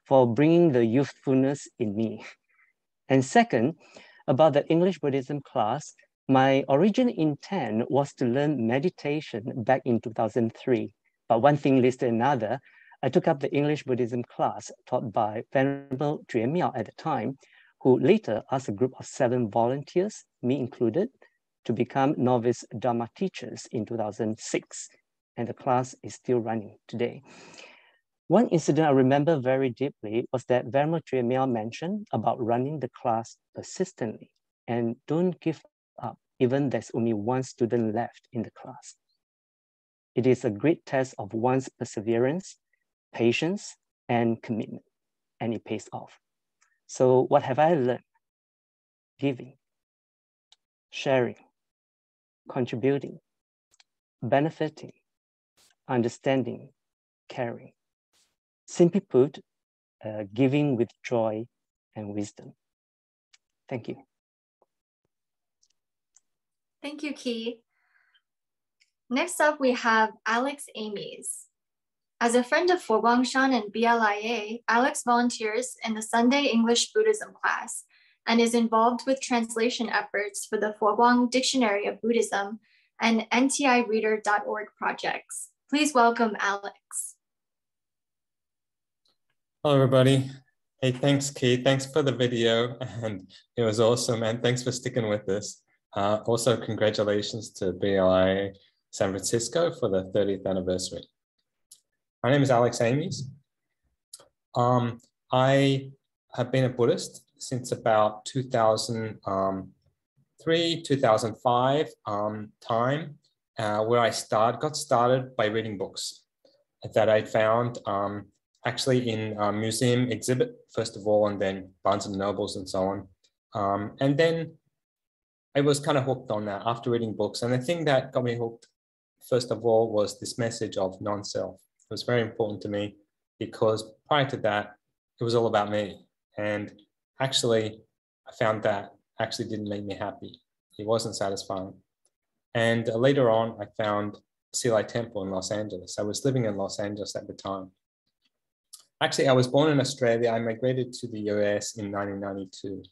for bringing the youthfulness in me. And second, about the English Buddhism class, my original intent was to learn meditation back in 2003. But one thing leads to another. I took up the English Buddhism class taught by Venerable Jue Miao at the time, who later asked a group of seven volunteers, me included, to become novice Dharma teachers in 2006 and the class is still running today. One incident I remember very deeply was that Verma Miao mentioned about running the class persistently and don't give up even there's only one student left in the class. It is a great test of one's perseverance, patience, and commitment, and it pays off. So what have I learned? Giving, sharing, contributing, benefiting, understanding, caring. Simply put, uh, giving with joy and wisdom. Thank you. Thank you, Key. Next up, we have Alex Amies. As a friend of Fo Guangshan and BLIA, Alex volunteers in the Sunday English Buddhism class and is involved with translation efforts for the Fo Guang Dictionary of Buddhism and NTIReader.org projects. Please welcome Alex. Hello, everybody. Hey, thanks, Kate. Thanks for the video. And it was awesome. And thanks for sticking with us. Uh, also, congratulations to BLI San Francisco for the 30th anniversary. My name is Alex Amies. Um, I have been a Buddhist since about 2003, 2005 um, time uh, where I start got started by reading books that I found um, actually in a museum exhibit first of all, and then Barnes and Nobles and so on. Um, and then I was kind of hooked on that after reading books. And the thing that got me hooked, first of all, was this message of non-self. It was very important to me because prior to that, it was all about me. And actually, I found that actually didn't make me happy. It wasn't satisfying. And uh, later on, I found Hsi Lai Temple in Los Angeles. I was living in Los Angeles at the time. Actually, I was born in Australia. I migrated to the US in 1992.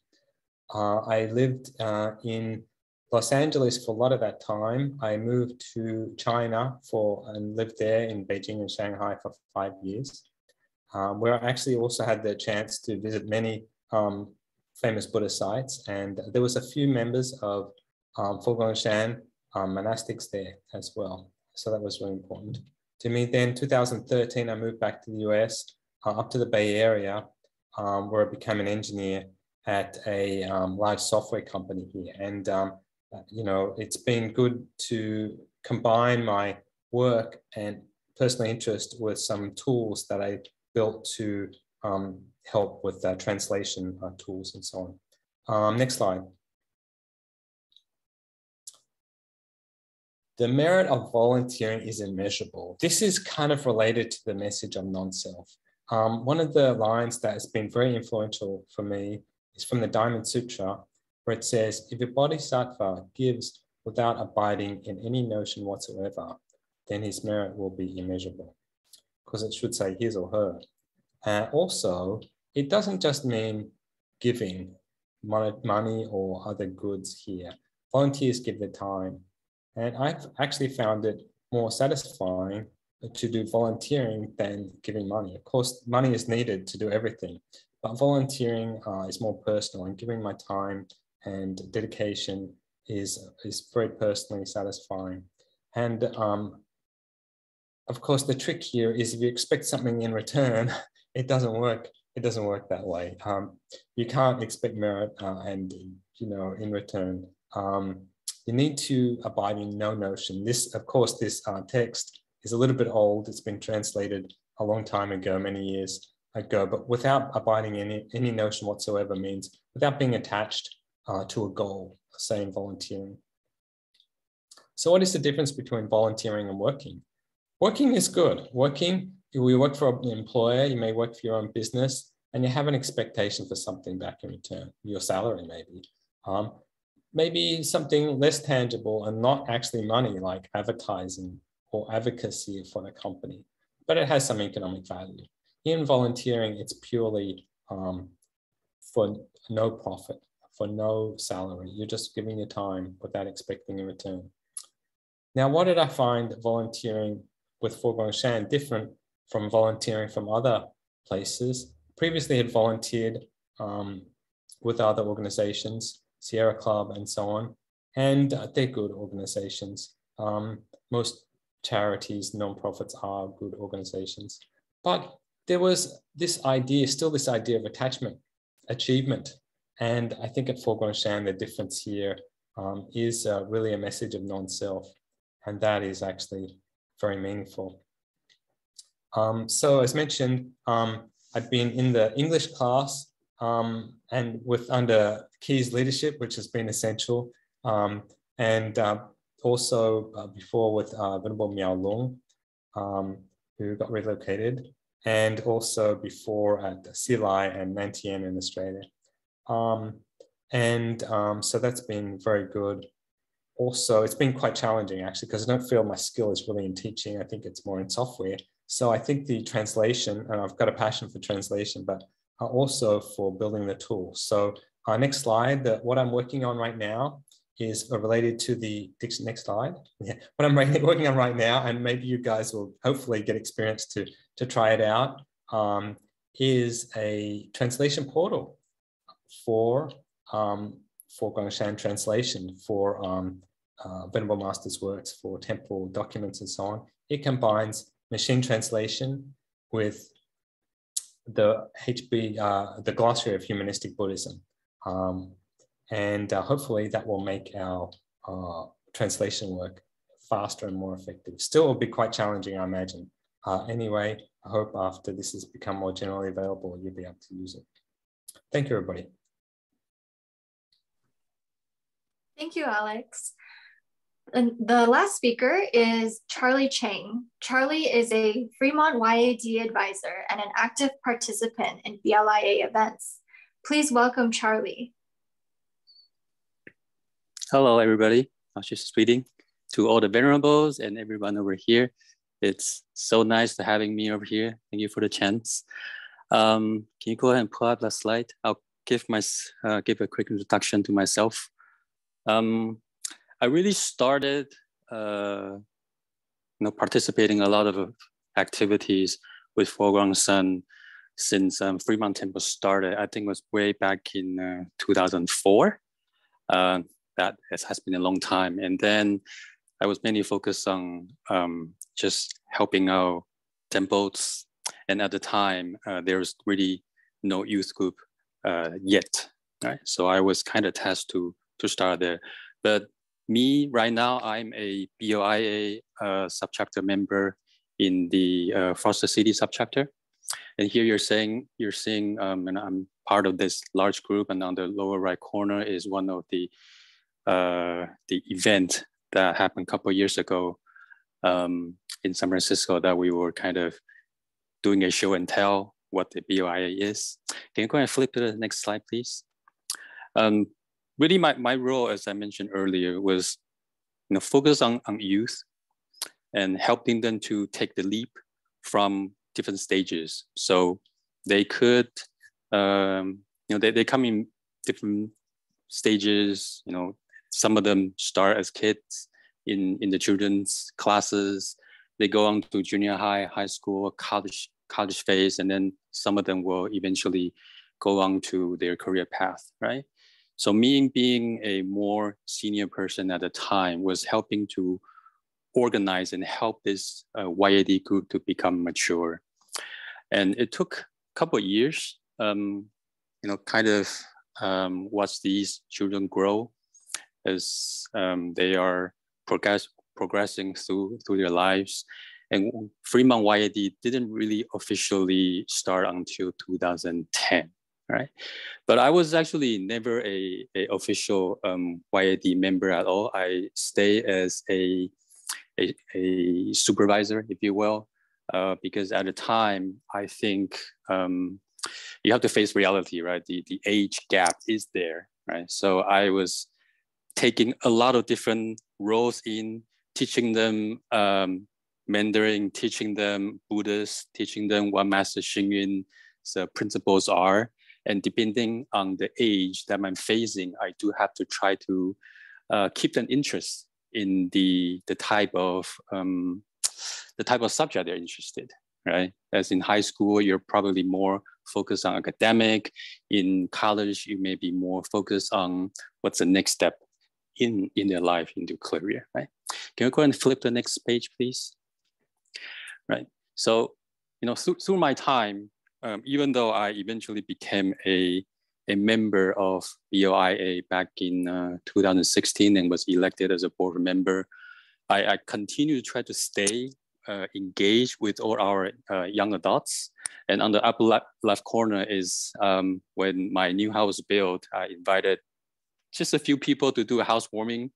Uh, I lived uh, in Los Angeles for a lot of that time. I moved to China for and lived there in Beijing and Shanghai for five years, um, where I actually also had the chance to visit many um, famous Buddhist sites. And there was a few members of um, Fo Guangshan um, monastics there as well. So that was really important to me. Then 2013, I moved back to the US, uh, up to the Bay Area, um, where I became an engineer at a um, large software company here. And um, you know, it's been good to combine my work and personal interest with some tools that I built to um, help with uh, translation uh, tools and so on. Um, next slide. The merit of volunteering is immeasurable. This is kind of related to the message of non-self. Um, one of the lines that has been very influential for me is from the Diamond Sutra, where it says, if a bodhisattva gives without abiding in any notion whatsoever, then his merit will be immeasurable. Because it should say his or her. And also, it doesn't just mean giving money or other goods here. Volunteers give their time. And I've actually found it more satisfying to do volunteering than giving money. Of course, money is needed to do everything, but volunteering uh, is more personal and giving my time and dedication is, is very personally satisfying. And um, of course, the trick here is if you expect something in return, it doesn't work. It doesn't work that way. Um, you can't expect merit uh, and, you know, in return. Um, you need to abide in no notion. This, of course, this uh, text is a little bit old. It's been translated a long time ago, many years ago, but without abiding any, any notion whatsoever means without being attached uh, to a goal, say in volunteering. So what is the difference between volunteering and working? Working is good. Working, you work for an employer, you may work for your own business, and you have an expectation for something back in return, your salary maybe. Um, maybe something less tangible and not actually money like advertising or advocacy for the company, but it has some economic value. In volunteering, it's purely um, for no profit, for no salary. You're just giving your time without expecting a return. Now, what did I find volunteering with Fo Shan different from volunteering from other places? Previously had volunteered um, with other organizations, Sierra Club and so on, and they're good organizations. Um, most charities, non-profits are good organizations. But there was this idea, still this idea of attachment, achievement. And I think at Fo Shan, the difference here um, is uh, really a message of non-self. And that is actually very meaningful. Um, so as mentioned, um, I've been in the English class um, and with under Key's leadership, which has been essential. Um, and uh, also uh, before with uh, Venerable Miao Lung, um, who got relocated, and also before at Hsi Lai and Nan Tien in Australia. Um, and um, so that's been very good. Also, it's been quite challenging actually, because I don't feel my skill is really in teaching. I think it's more in software. So I think the translation, and I've got a passion for translation, but also for building the tool. So our next slide, the, what I'm working on right now is related to the next slide. Yeah, what I'm working on right now, and maybe you guys will hopefully get experience to, to try it out, um, is a translation portal for, um, Fo Guangshan translation for um, uh, Venerable Master's works for temple documents and so on. It combines machine translation with the HB, uh, the glossary of humanistic Buddhism. Um, and uh, hopefully that will make our uh, translation work faster and more effective. Still will be quite challenging, I imagine. Uh, anyway, I hope after this has become more generally available, you'll be able to use it. Thank you, everybody. Thank you, Alex. And the last speaker is Charlie Chang. Charlie is a Fremont YAD advisor and an active participant in BLIA events. Please welcome Charlie. Hello, everybody. I was just speaking to all the venerables and everyone over here. It's so nice to having me over here. Thank you for the chance. Um, can you go ahead and pull up the slide? I'll give my uh, give a quick introduction to myself. Um, I really started, uh, you know, participating a lot of activities with Fo Guangshan since um, Fremont Temple started. I think it was way back in uh, 2004. Uh, that has, been a long time. And then I was mainly focused on um, just helping out temples. And at the time, uh, there was really no youth group uh, yet, right? So I was kind of tasked to to start there. But me right now, I'm a BLIA uh, subchapter member in the uh, Foster City subchapter. And here you're saying, you're seeing, um, and I'm part of this large group and on the lower right corner is one of the, uh, the event that happened a couple years ago um, in San Francisco that we were kind of doing a show and tell what the BLIA is. Can you go and flip to the next slide, please? Um, really, my, my role, as I mentioned earlier, was you know, focus on, on youth and helping them to take the leap from different stages. So they could, um, you know, they, they come in different stages, you know, some of them start as kids in, in the children's classes. They go on to junior high, high school, college, college phase, and then some of them will eventually go on to their career path, right? So me being a more senior person at the time was helping to organize and help this uh, YAD group to become mature. And it took a couple of years, um, you know, kind of um, watch these children grow as um, they are progress, progressing through, through their lives. And Fremont YAD didn't really officially start until 2010 right? But I was actually never a, a official um, YAD member at all. I stay as a, a, a supervisor, if you will, uh, because at the time, I think um, you have to face reality, right? The, the age gap is there, right? So I was taking a lot of different roles in teaching them um, Mandarin, teaching them Buddhist, teaching them what Master Xing Yun's uh, principles are. And depending on the age that I'm facing, I do have to try to uh, keep an interest in the, the type of um, the type of subject they're interested, right? As in high school, you're probably more focused on academic. In college, you may be more focused on what's the next step in, in their life, in their career, right? Can you go and flip the next page, please? Right. So, you know, through, through my time, um, even though I eventually became a, a member of BLIA back in uh, 2016 and was elected as a board member, I, I continue to try to stay uh, engaged with all our uh, young adults. And on the upper left, left corner is um, when my new house built, I invited just a few people to do a housewarming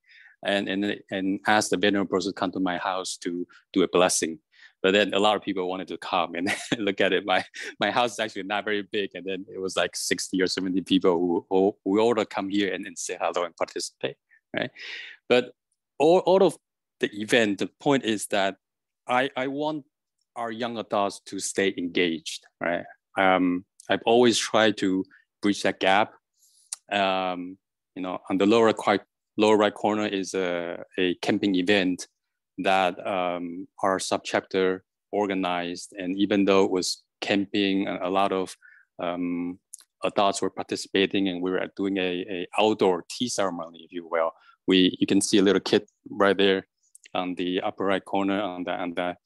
and, and, and asked the venerable to come to my house to do a blessing. But then a lot of people wanted to come and look at it. My my house is actually not very big, and then it was like 60 or 70 people who who, who all to come here and, and say hello and participate, right? But all, all of the event, the point is that I, I want our young adults to stay engaged, right? Um, I've always tried to bridge that gap. Um, you know, on the lower right, lower right corner is a, a camping event that um, our subchapter organized. And even though it was camping, a lot of um, adults were participating and we were doing a, a outdoor tea ceremony, if you will. We, you can see a little kid right there on the upper right corner on the, on the,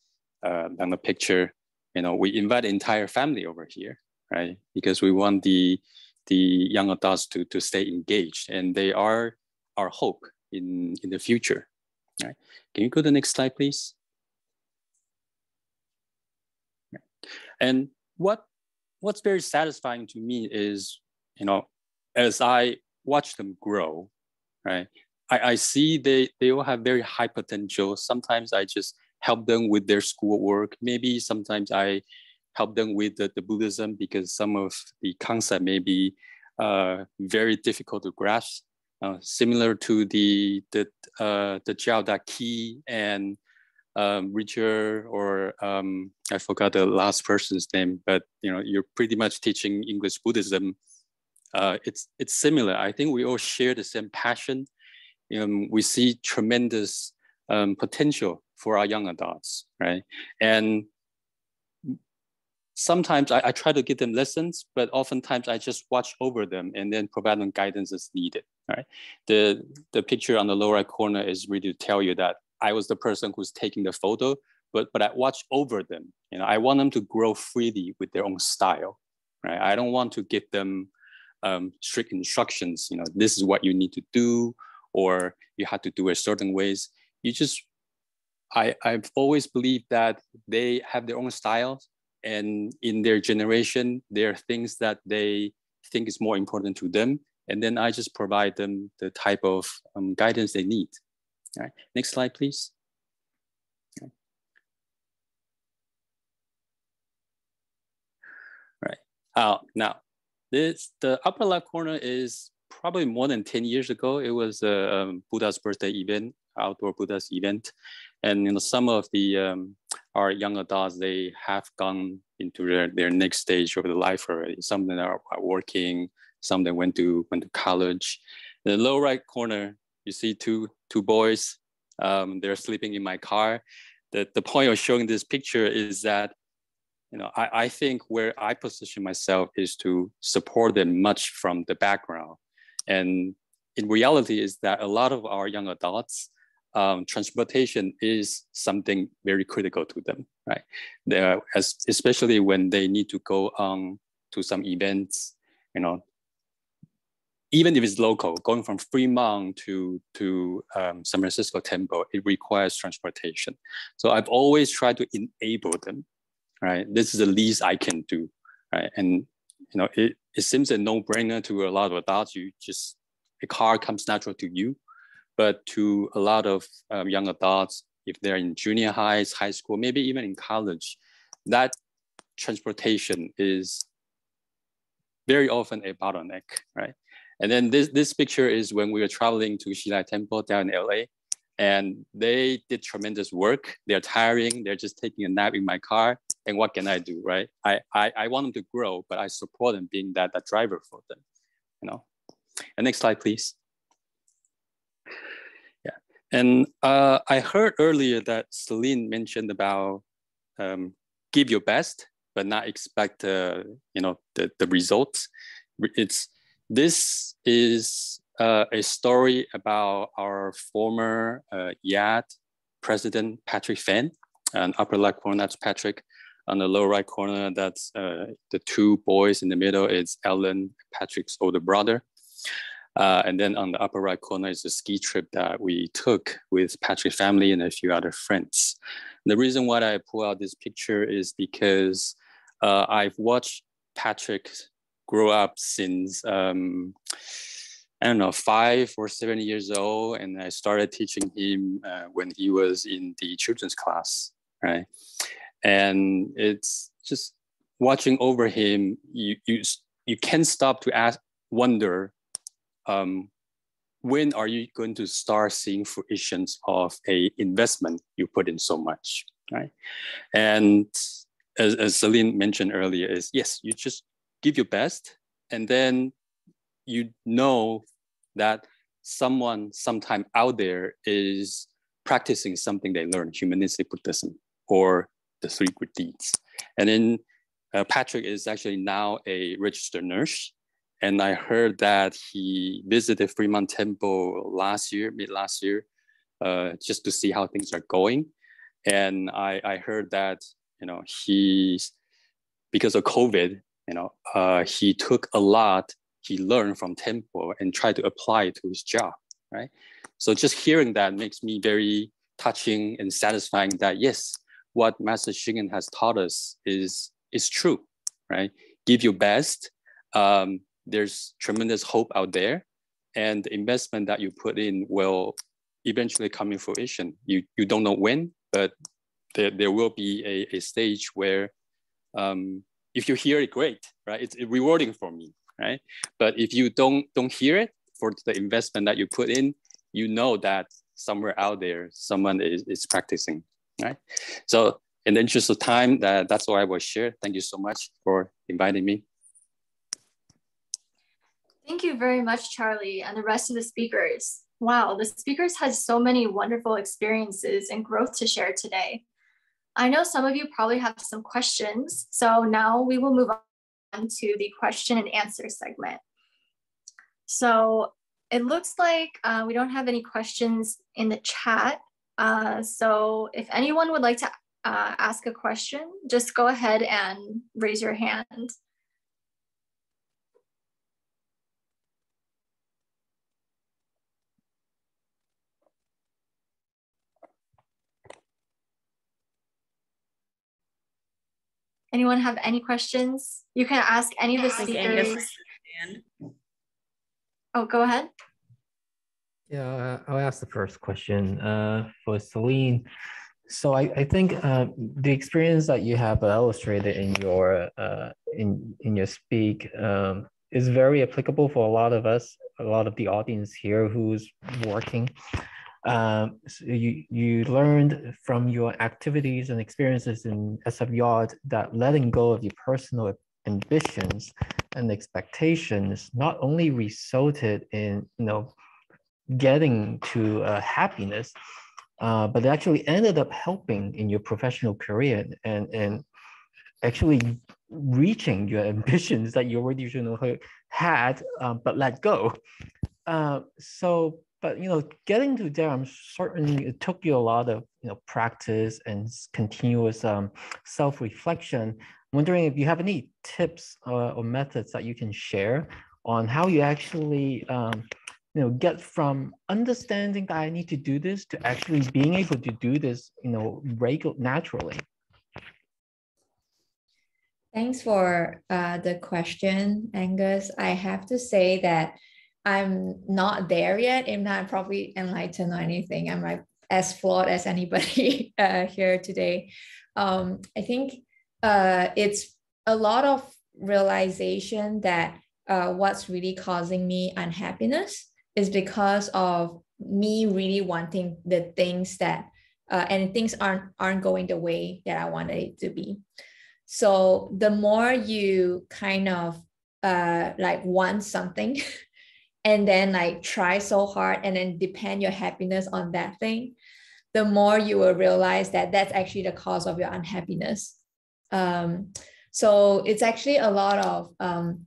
uh, on the picture. You know, we invite the entire family over here, right? Because we want the, the young adults to, to stay engaged and they are our hope in, in the future. Right. Can you go to the next slide, please? And what what's very satisfying to me is, you know, as I watch them grow, right? I, I see they they all have very high potential. Sometimes I just help them with their schoolwork. Maybe sometimes I help them with the, the Buddhism because some of the concept may be uh, very difficult to grasp. Uh, similar to the the uh, the Jiao Da and um, Richard or um, I forgot the last person's name, but you know you're pretty much teaching English Buddhism. Uh, it's it's similar. I think we all share the same passion. We see tremendous um, potential for our young adults, right? And sometimes I, I, try to give them lessons, but oftentimes I just watch over them and then provide them guidance as needed. Right. The the picture on the lower right corner is really to tell you that I was the person who's taking the photo, but but I watch over them. You know, I want them to grow freely with their own style. Right. I don't want to give them um, strict instructions. You know, this is what you need to do, or you have to do it certain ways. You just, I, I've always believed that they have their own styles and in their generation, there are things that they think is more important to them. And then I just provide them the type of um, guidance they need. All right, next slide, please. Right. Uh, now, this the upper left corner is probably more than 10 years ago. It was a um, Buddha's birthday event, outdoor Buddha's event. And you know, some of the um, our young adults, they have gone into their, their next stage of the life already. Some of them are, are working, some them went to went to college. In the lower right corner, you see two two boys. Um, they're sleeping in my car. The, the point of showing this picture is that you know, I, I think where I position myself is to support them much from the background. And in reality is that a lot of our young adults, um, transportation is something very critical to them, right? They're, as, especially when they need to go on to some events, you know, even if it's local, going from Fremont to, to um, San Francisco Temple, it requires transportation. So I've always tried to enable them right? This is the least I can do, right? And you know, it, it seems a no-brainer to a lot of adults. You just a car comes natural to you, but to a lot of um, young adults, if they're in junior highs, high school, maybe even in college, that transportation is very often a bottleneck, right? And then this, this picture is when we were traveling to Hsi Lai Temple down in LA and they did tremendous work. They're tiring. They're just taking a nap in my car. And what can I do, right? I, I, I want them to grow, but I support them being that, that driver for them, you know? And next slide, please. Yeah, and uh, I heard earlier that Celine mentioned about um, give your best, but not expect, uh, you know, the, the results. It's, this is uh, a story about our former uh, YAD president, Patrick Fan. And upper left corner, that's Patrick. On the lower right corner, that's uh, the two boys in the middle is Ellen, Patrick's older brother. Uh, and then on the upper right corner is a ski trip that we took with Patrick's family and a few other friends. And the reason why I pull out this picture is because uh, I've watched Patrick grow up since um, I don't know, five or seven years old, and I started teaching him uh, when he was in the children's class, right? And it's just watching over him. You you you can't stop to ask, wonder, um, when are you going to start seeing fruitions of a investment you put in so much, right? And as, as Celine mentioned earlier, is yes, you just give your best, and then you know that someone sometime out there is practicing something they learned, humanistic Buddhism or the three good deeds. And then uh, Patrick is actually now a registered nurse. And I heard that he visited Fremont Temple last year, mid last year, uh, just to see how things are going. And I, I heard that, you know, he's, because of COVID, you know, uh, he took a lot he learned from Temple and tried to apply it to his job, right? So just hearing that makes me very touching and satisfying that yes, what Master Xing Yun has taught us is, is true, right? Give your best. Um, there's tremendous hope out there and the investment that you put in will eventually come in fruition. You, you don't know when, but there, there will be a, a stage where um, if you hear it, great, right? It's rewarding for me, right? But if you don't don't hear it for the investment that you put in, you know that somewhere out there someone is, is practicing, right? So in the interest of time, that, that's all I will share. Thank you so much for inviting me. Thank you very much, Charlie, and the rest of the speakers. Wow, the speakers had so many wonderful experiences and growth to share today. I know some of you probably have some questions, so now we will move on to the question and answer segment. So it looks like uh, we don't have any questions in the chat. Uh, so if anyone would like to uh, ask a question, just go ahead and raise your hand. Anyone have any questions? You can ask any of the speakers. Oh, go ahead. Yeah, uh, I'll ask the first question uh, for Celine. So I, I think uh, the experience that you have illustrated in your uh, in in your speak um, is very applicable for a lot of us, a lot of the audience here who's working. Um, so you you learned from your activities and experiences in SFYAD that letting go of your personal ambitions and expectations not only resulted in you know getting to uh, happiness, uh, but actually ended up helping in your professional career and, and actually reaching your ambitions that you already you know, had, um, but let go. Uh, so, but you know, getting to there, I'm certain it took you a lot of you know practice and continuous um, self-reflection. wondering if you have any tips uh, or methods that you can share on how you actually um, you know get from understanding that i need to do this to actually being able to do this you know regular naturally thanks for uh, the question angus i have to say that i'm not there yet i'm not probably enlightened or anything i'm like as flawed as anybody uh, here today um, i think uh, it's a lot of realization that uh, what's really causing me unhappiness is because of me really wanting the things that uh, and things aren't aren't going the way that I wanted it to be. So the more you kind of uh, like want something and then like try so hard and then depend your happiness on that thing, the more you will realize that that's actually the cause of your unhappiness. Um, so it's actually a lot of um,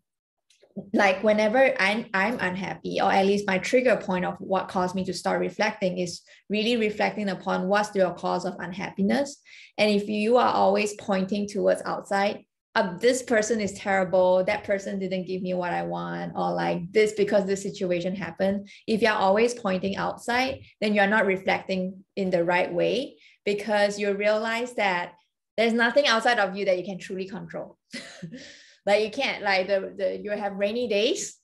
like whenever I'm I'm unhappy, or at least my trigger point of what caused me to start reflecting is really reflecting upon what's your cause of unhappiness. And if you are always pointing towards outside, uh, this person is terrible, that person didn't give me what I want, or like this because this situation happened. If you're always pointing outside, then you're not reflecting in the right way because you realize that there's nothing outside of you that you can truly control. Like you can't like the, the you have rainy days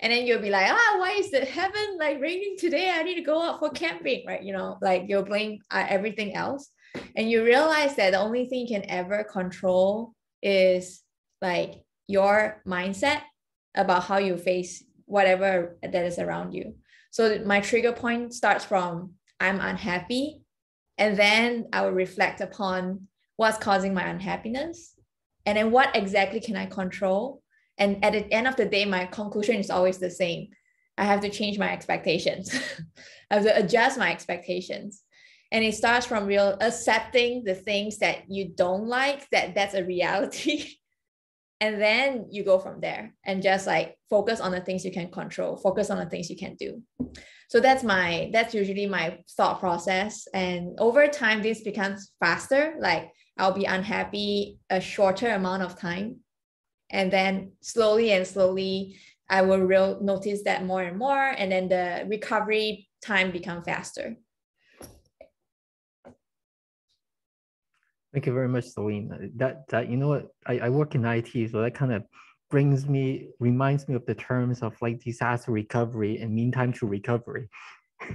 and then you'll be like, ah, why is the heaven like raining today? I need to go out for camping, right? You know, like you'll blame uh, everything else. And you realize that the only thing you can ever control is like your mindset about how you face whatever that is around you. So my trigger point starts from I'm unhappy. And then I will reflect upon what's causing my unhappiness and then what exactly can I control? And at the end of the day, my conclusion is always the same. I have to change my expectations. I have to adjust my expectations. And it starts from real accepting the things that you don't like, that that's a reality. and then you go from there and just like focus on the things you can control, focus on the things you can do. So that's my that's usually my thought process. And over time, this becomes faster. Like I'll be unhappy a shorter amount of time. And then slowly and slowly, I will real notice that more and more. And then the recovery time become faster. Thank you very much, Celine. Uh, that that you know what I, I work in IT, so that kind of brings me reminds me of the terms of like disaster recovery and meantime to recovery.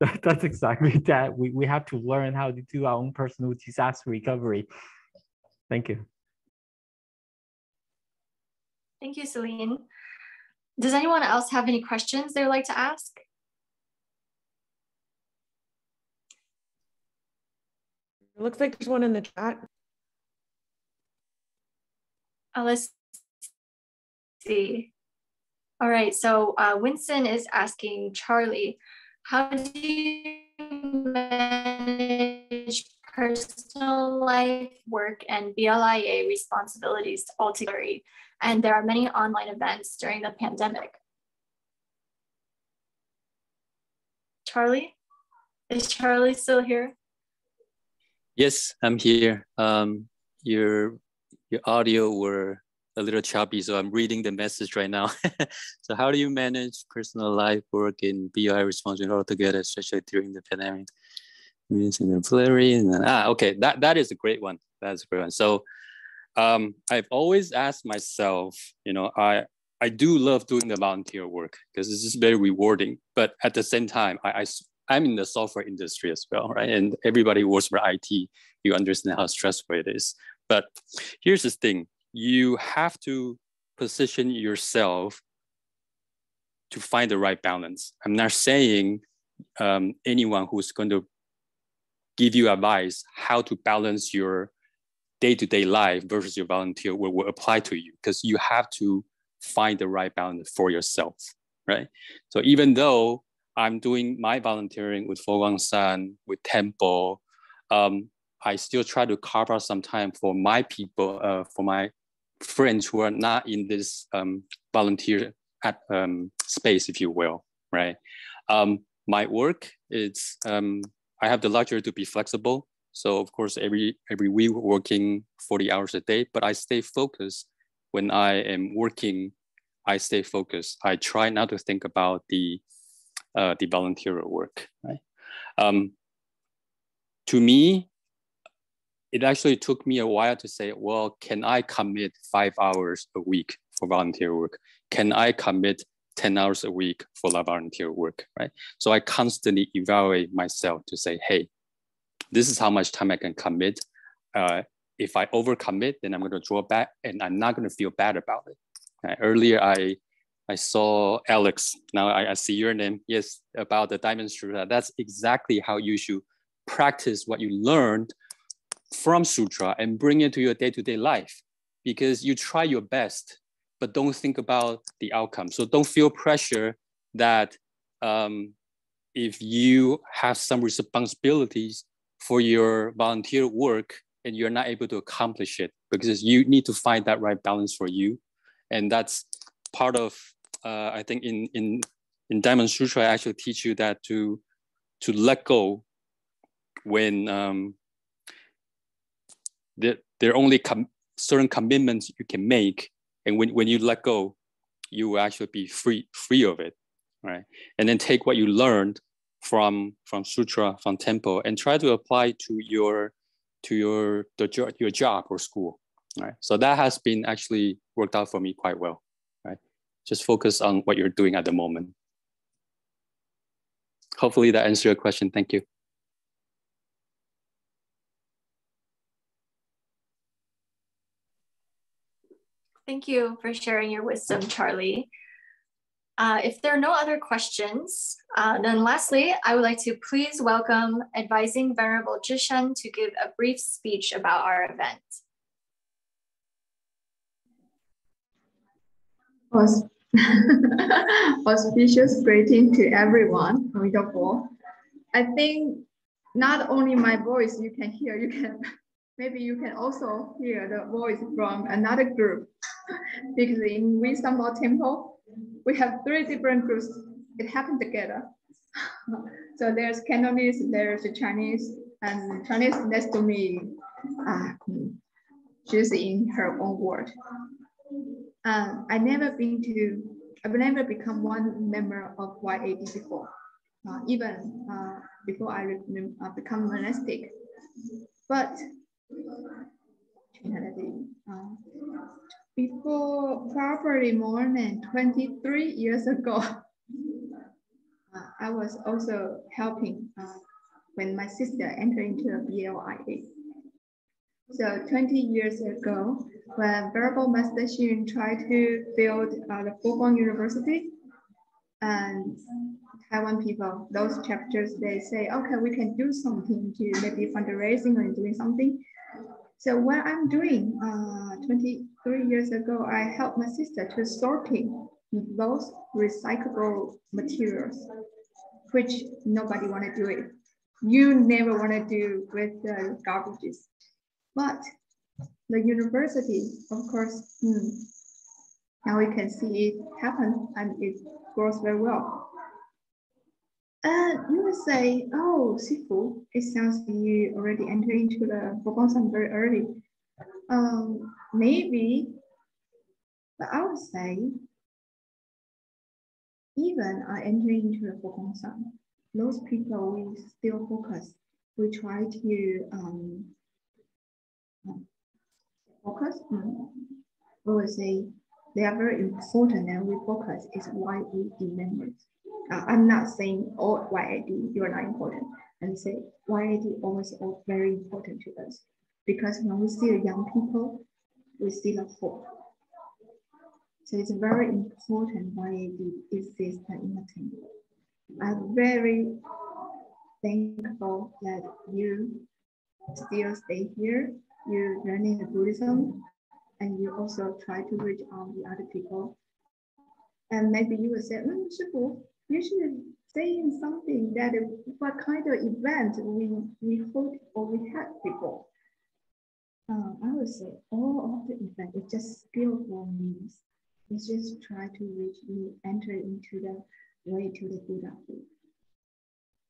that, that's exactly that. We, we have to learn how to do our own personal disaster recovery. Thank you. Thank you, Celine. Does anyone else have any questions they would like to ask? It looks like there's one in the chat. Uh, let's see. All right, so uh, Winston is asking Charlie, how do you manage personal life, work, and BLIA responsibilities altogether? And there are many online events during the pandemic. Charlie? Is Charlie still here? Yes, I'm here. Um, your your audio were a little choppy, so I'm reading the message right now. so how do you manage personal life, work, and BI responsibility all together, especially during the pandemic? Using the flurry and ah, okay, that, that is a great one. That's a great one. So um, I've always asked myself, you know, I I do love doing the volunteer work because it's just very rewarding. But at the same time, I, I I'm in the software industry as well, right? And everybody works for IT. You understand how stressful it is. But here's the thing: you have to position yourself to find the right balance. I'm not saying um, anyone who's going to give you advice how to balance your day-to-day life versus your volunteer work will apply to you because you have to find the right balance for yourself, right? So even though I'm doing my volunteering with Fo Guangshan, with Temple, um, I still try to carve out some time for my people, uh, for my friends who are not in this um, volunteer at, um, space, if you will, right? Um, my work is um, I have the luxury to be flexible. So of course, every every week working 40 hours a day, but I stay focused when I am working. I stay focused. I try not to think about the uh, the volunteer work. Right. Um, to me, it actually took me a while to say, well, can I commit five hours a week for volunteer work? Can I commit 10 hours a week for volunteer work, right? So I constantly evaluate myself to say, hey, this is how much time I can commit. Uh, if I overcommit, then I'm going to draw back and I'm not going to feel bad about it. Uh, earlier, I I saw Alex. Now I, I, see your name. Yes, about the Diamond Sutra. That's exactly how you should practice what you learned from Sutra and bring it to your day-to-day life because you try your best but don't think about the outcome. So don't feel pressure that um, if you have some responsibilities for your volunteer work and you're not able to accomplish it because you need to find that right balance for you. And that's part of, uh, I think in, in, in Diamond Sutra, I actually teach you that to, to let go when um, there, there are only com certain commitments you can make and when, when you let go, you will actually be free, free of it, right? And then take what you learned from, from sutra, from temple, and try to apply to your, to your, the, your job or school, right? So that has been actually worked out for me quite well? Just focus on what you're doing at the moment. Hopefully that answers your question. Thank you. Thank you for sharing your wisdom, Charlie. Uh, if there are no other questions, uh, then lastly, I would like to please welcome advising Venerable Zhishan to give a brief speech about our event. Auspicious greeting to everyone. I think not only my voice you can hear, you can maybe you can also hear the voice from another group because in Wisdom Temple, we have three different groups. It happened together. so there's Cantonese, there's Chinese, and Chinese next to me, uh, she's in her own world. Um, I never been to, I've never become one member of YAD before, uh, even uh, before I uh, become monastic. But before probably more than 23 years ago, uh, I was also helping uh, when my sister entered into a BLIA. So 20 years ago, when Venerable Master Xing Yun tried to build uh, the Fo Guang University, and Taiwan people, those chapters, they say, okay, we can do something to maybe fundraising or doing something. So what I'm doing uh, 23 years ago, I helped my sister to sorting those recyclable materials, which nobody want to do it. You never want to do with the garbages. But the university, of course, hmm, now we can see it happen and it grows very well. Uh, you would say, oh, Sifu, it sounds you already entered into the Fo Guangshan very early. Um, maybe, but I would say, even I enter into the Fo Guangshan, those people we still focus. We try to um, focus, um, we will say they are very important and we focus is why we members. Uh, I'm not saying all YAD, you're not important. And say YAD always all very important to us because when we see young people, we see the hope. So it's very important YAD exists in the team. I'm very thankful that you still stay here. You're learning the Buddhism and you also try to reach out the other people. And maybe you will say, mm, Shifu, you should say something that what kind of event we, we hold or we had before. Uh, I would say all of the event is just skillful means. It's just try to reach you, enter into the way to the Buddha.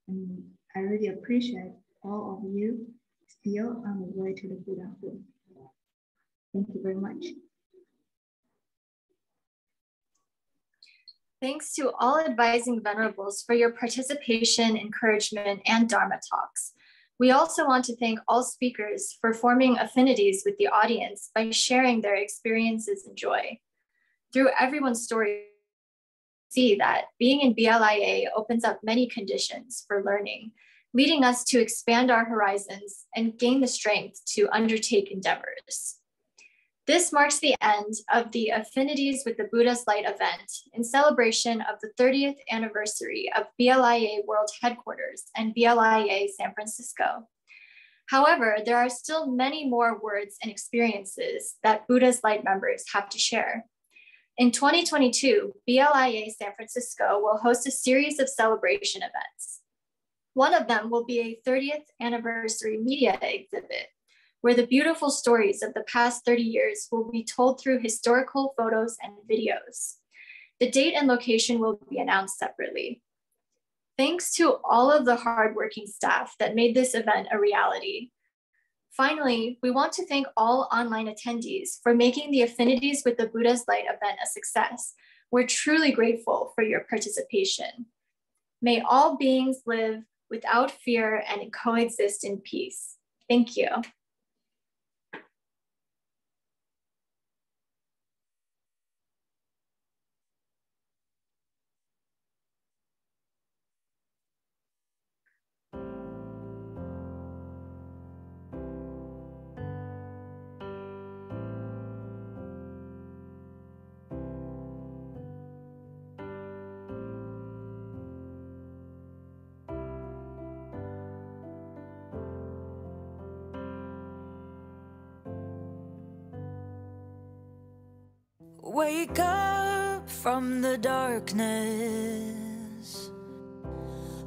And I really appreciate all of you still on um, the way to the Buddhahood. Thank you very much. Thanks to all advising venerables for your participation, encouragement, and Dharma talks. We also want to thank all speakers for forming affinities with the audience by sharing their experiences and joy. Through everyone's story, see that being in BLIA opens up many conditions for learning, leading us to expand our horizons and gain the strength to undertake endeavors. This marks the end of the Affinities with the Buddha's Light event in celebration of the 30th anniversary of BLIA World Headquarters and BLIA San Francisco. However, there are still many more words and experiences that Buddha's Light members have to share. In 2022, BLIA San Francisco will host a series of celebration events. One of them will be a 30th anniversary media exhibit where the beautiful stories of the past 30 years will be told through historical photos and videos. The date and location will be announced separately. Thanks to all of the hardworking staff that made this event a reality. Finally, we want to thank all online attendees for making the Affinities with the Buddha's Light event a success. We're truly grateful for your participation. May all beings live without fear and coexist in peace. Thank you. Wake up from the darkness.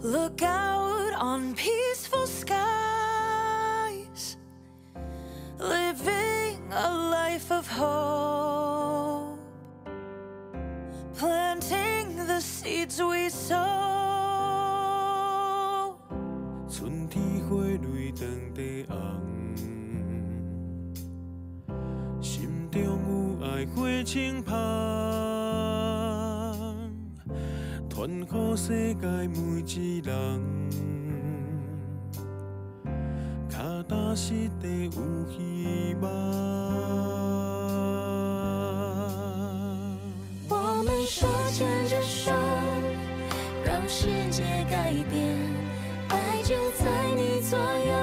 Look out on peaceful skies. Living a life of hope. 传给世界每一人。脚踏实地有希望。我们手牵着手，让世界改变，爱就在你左右，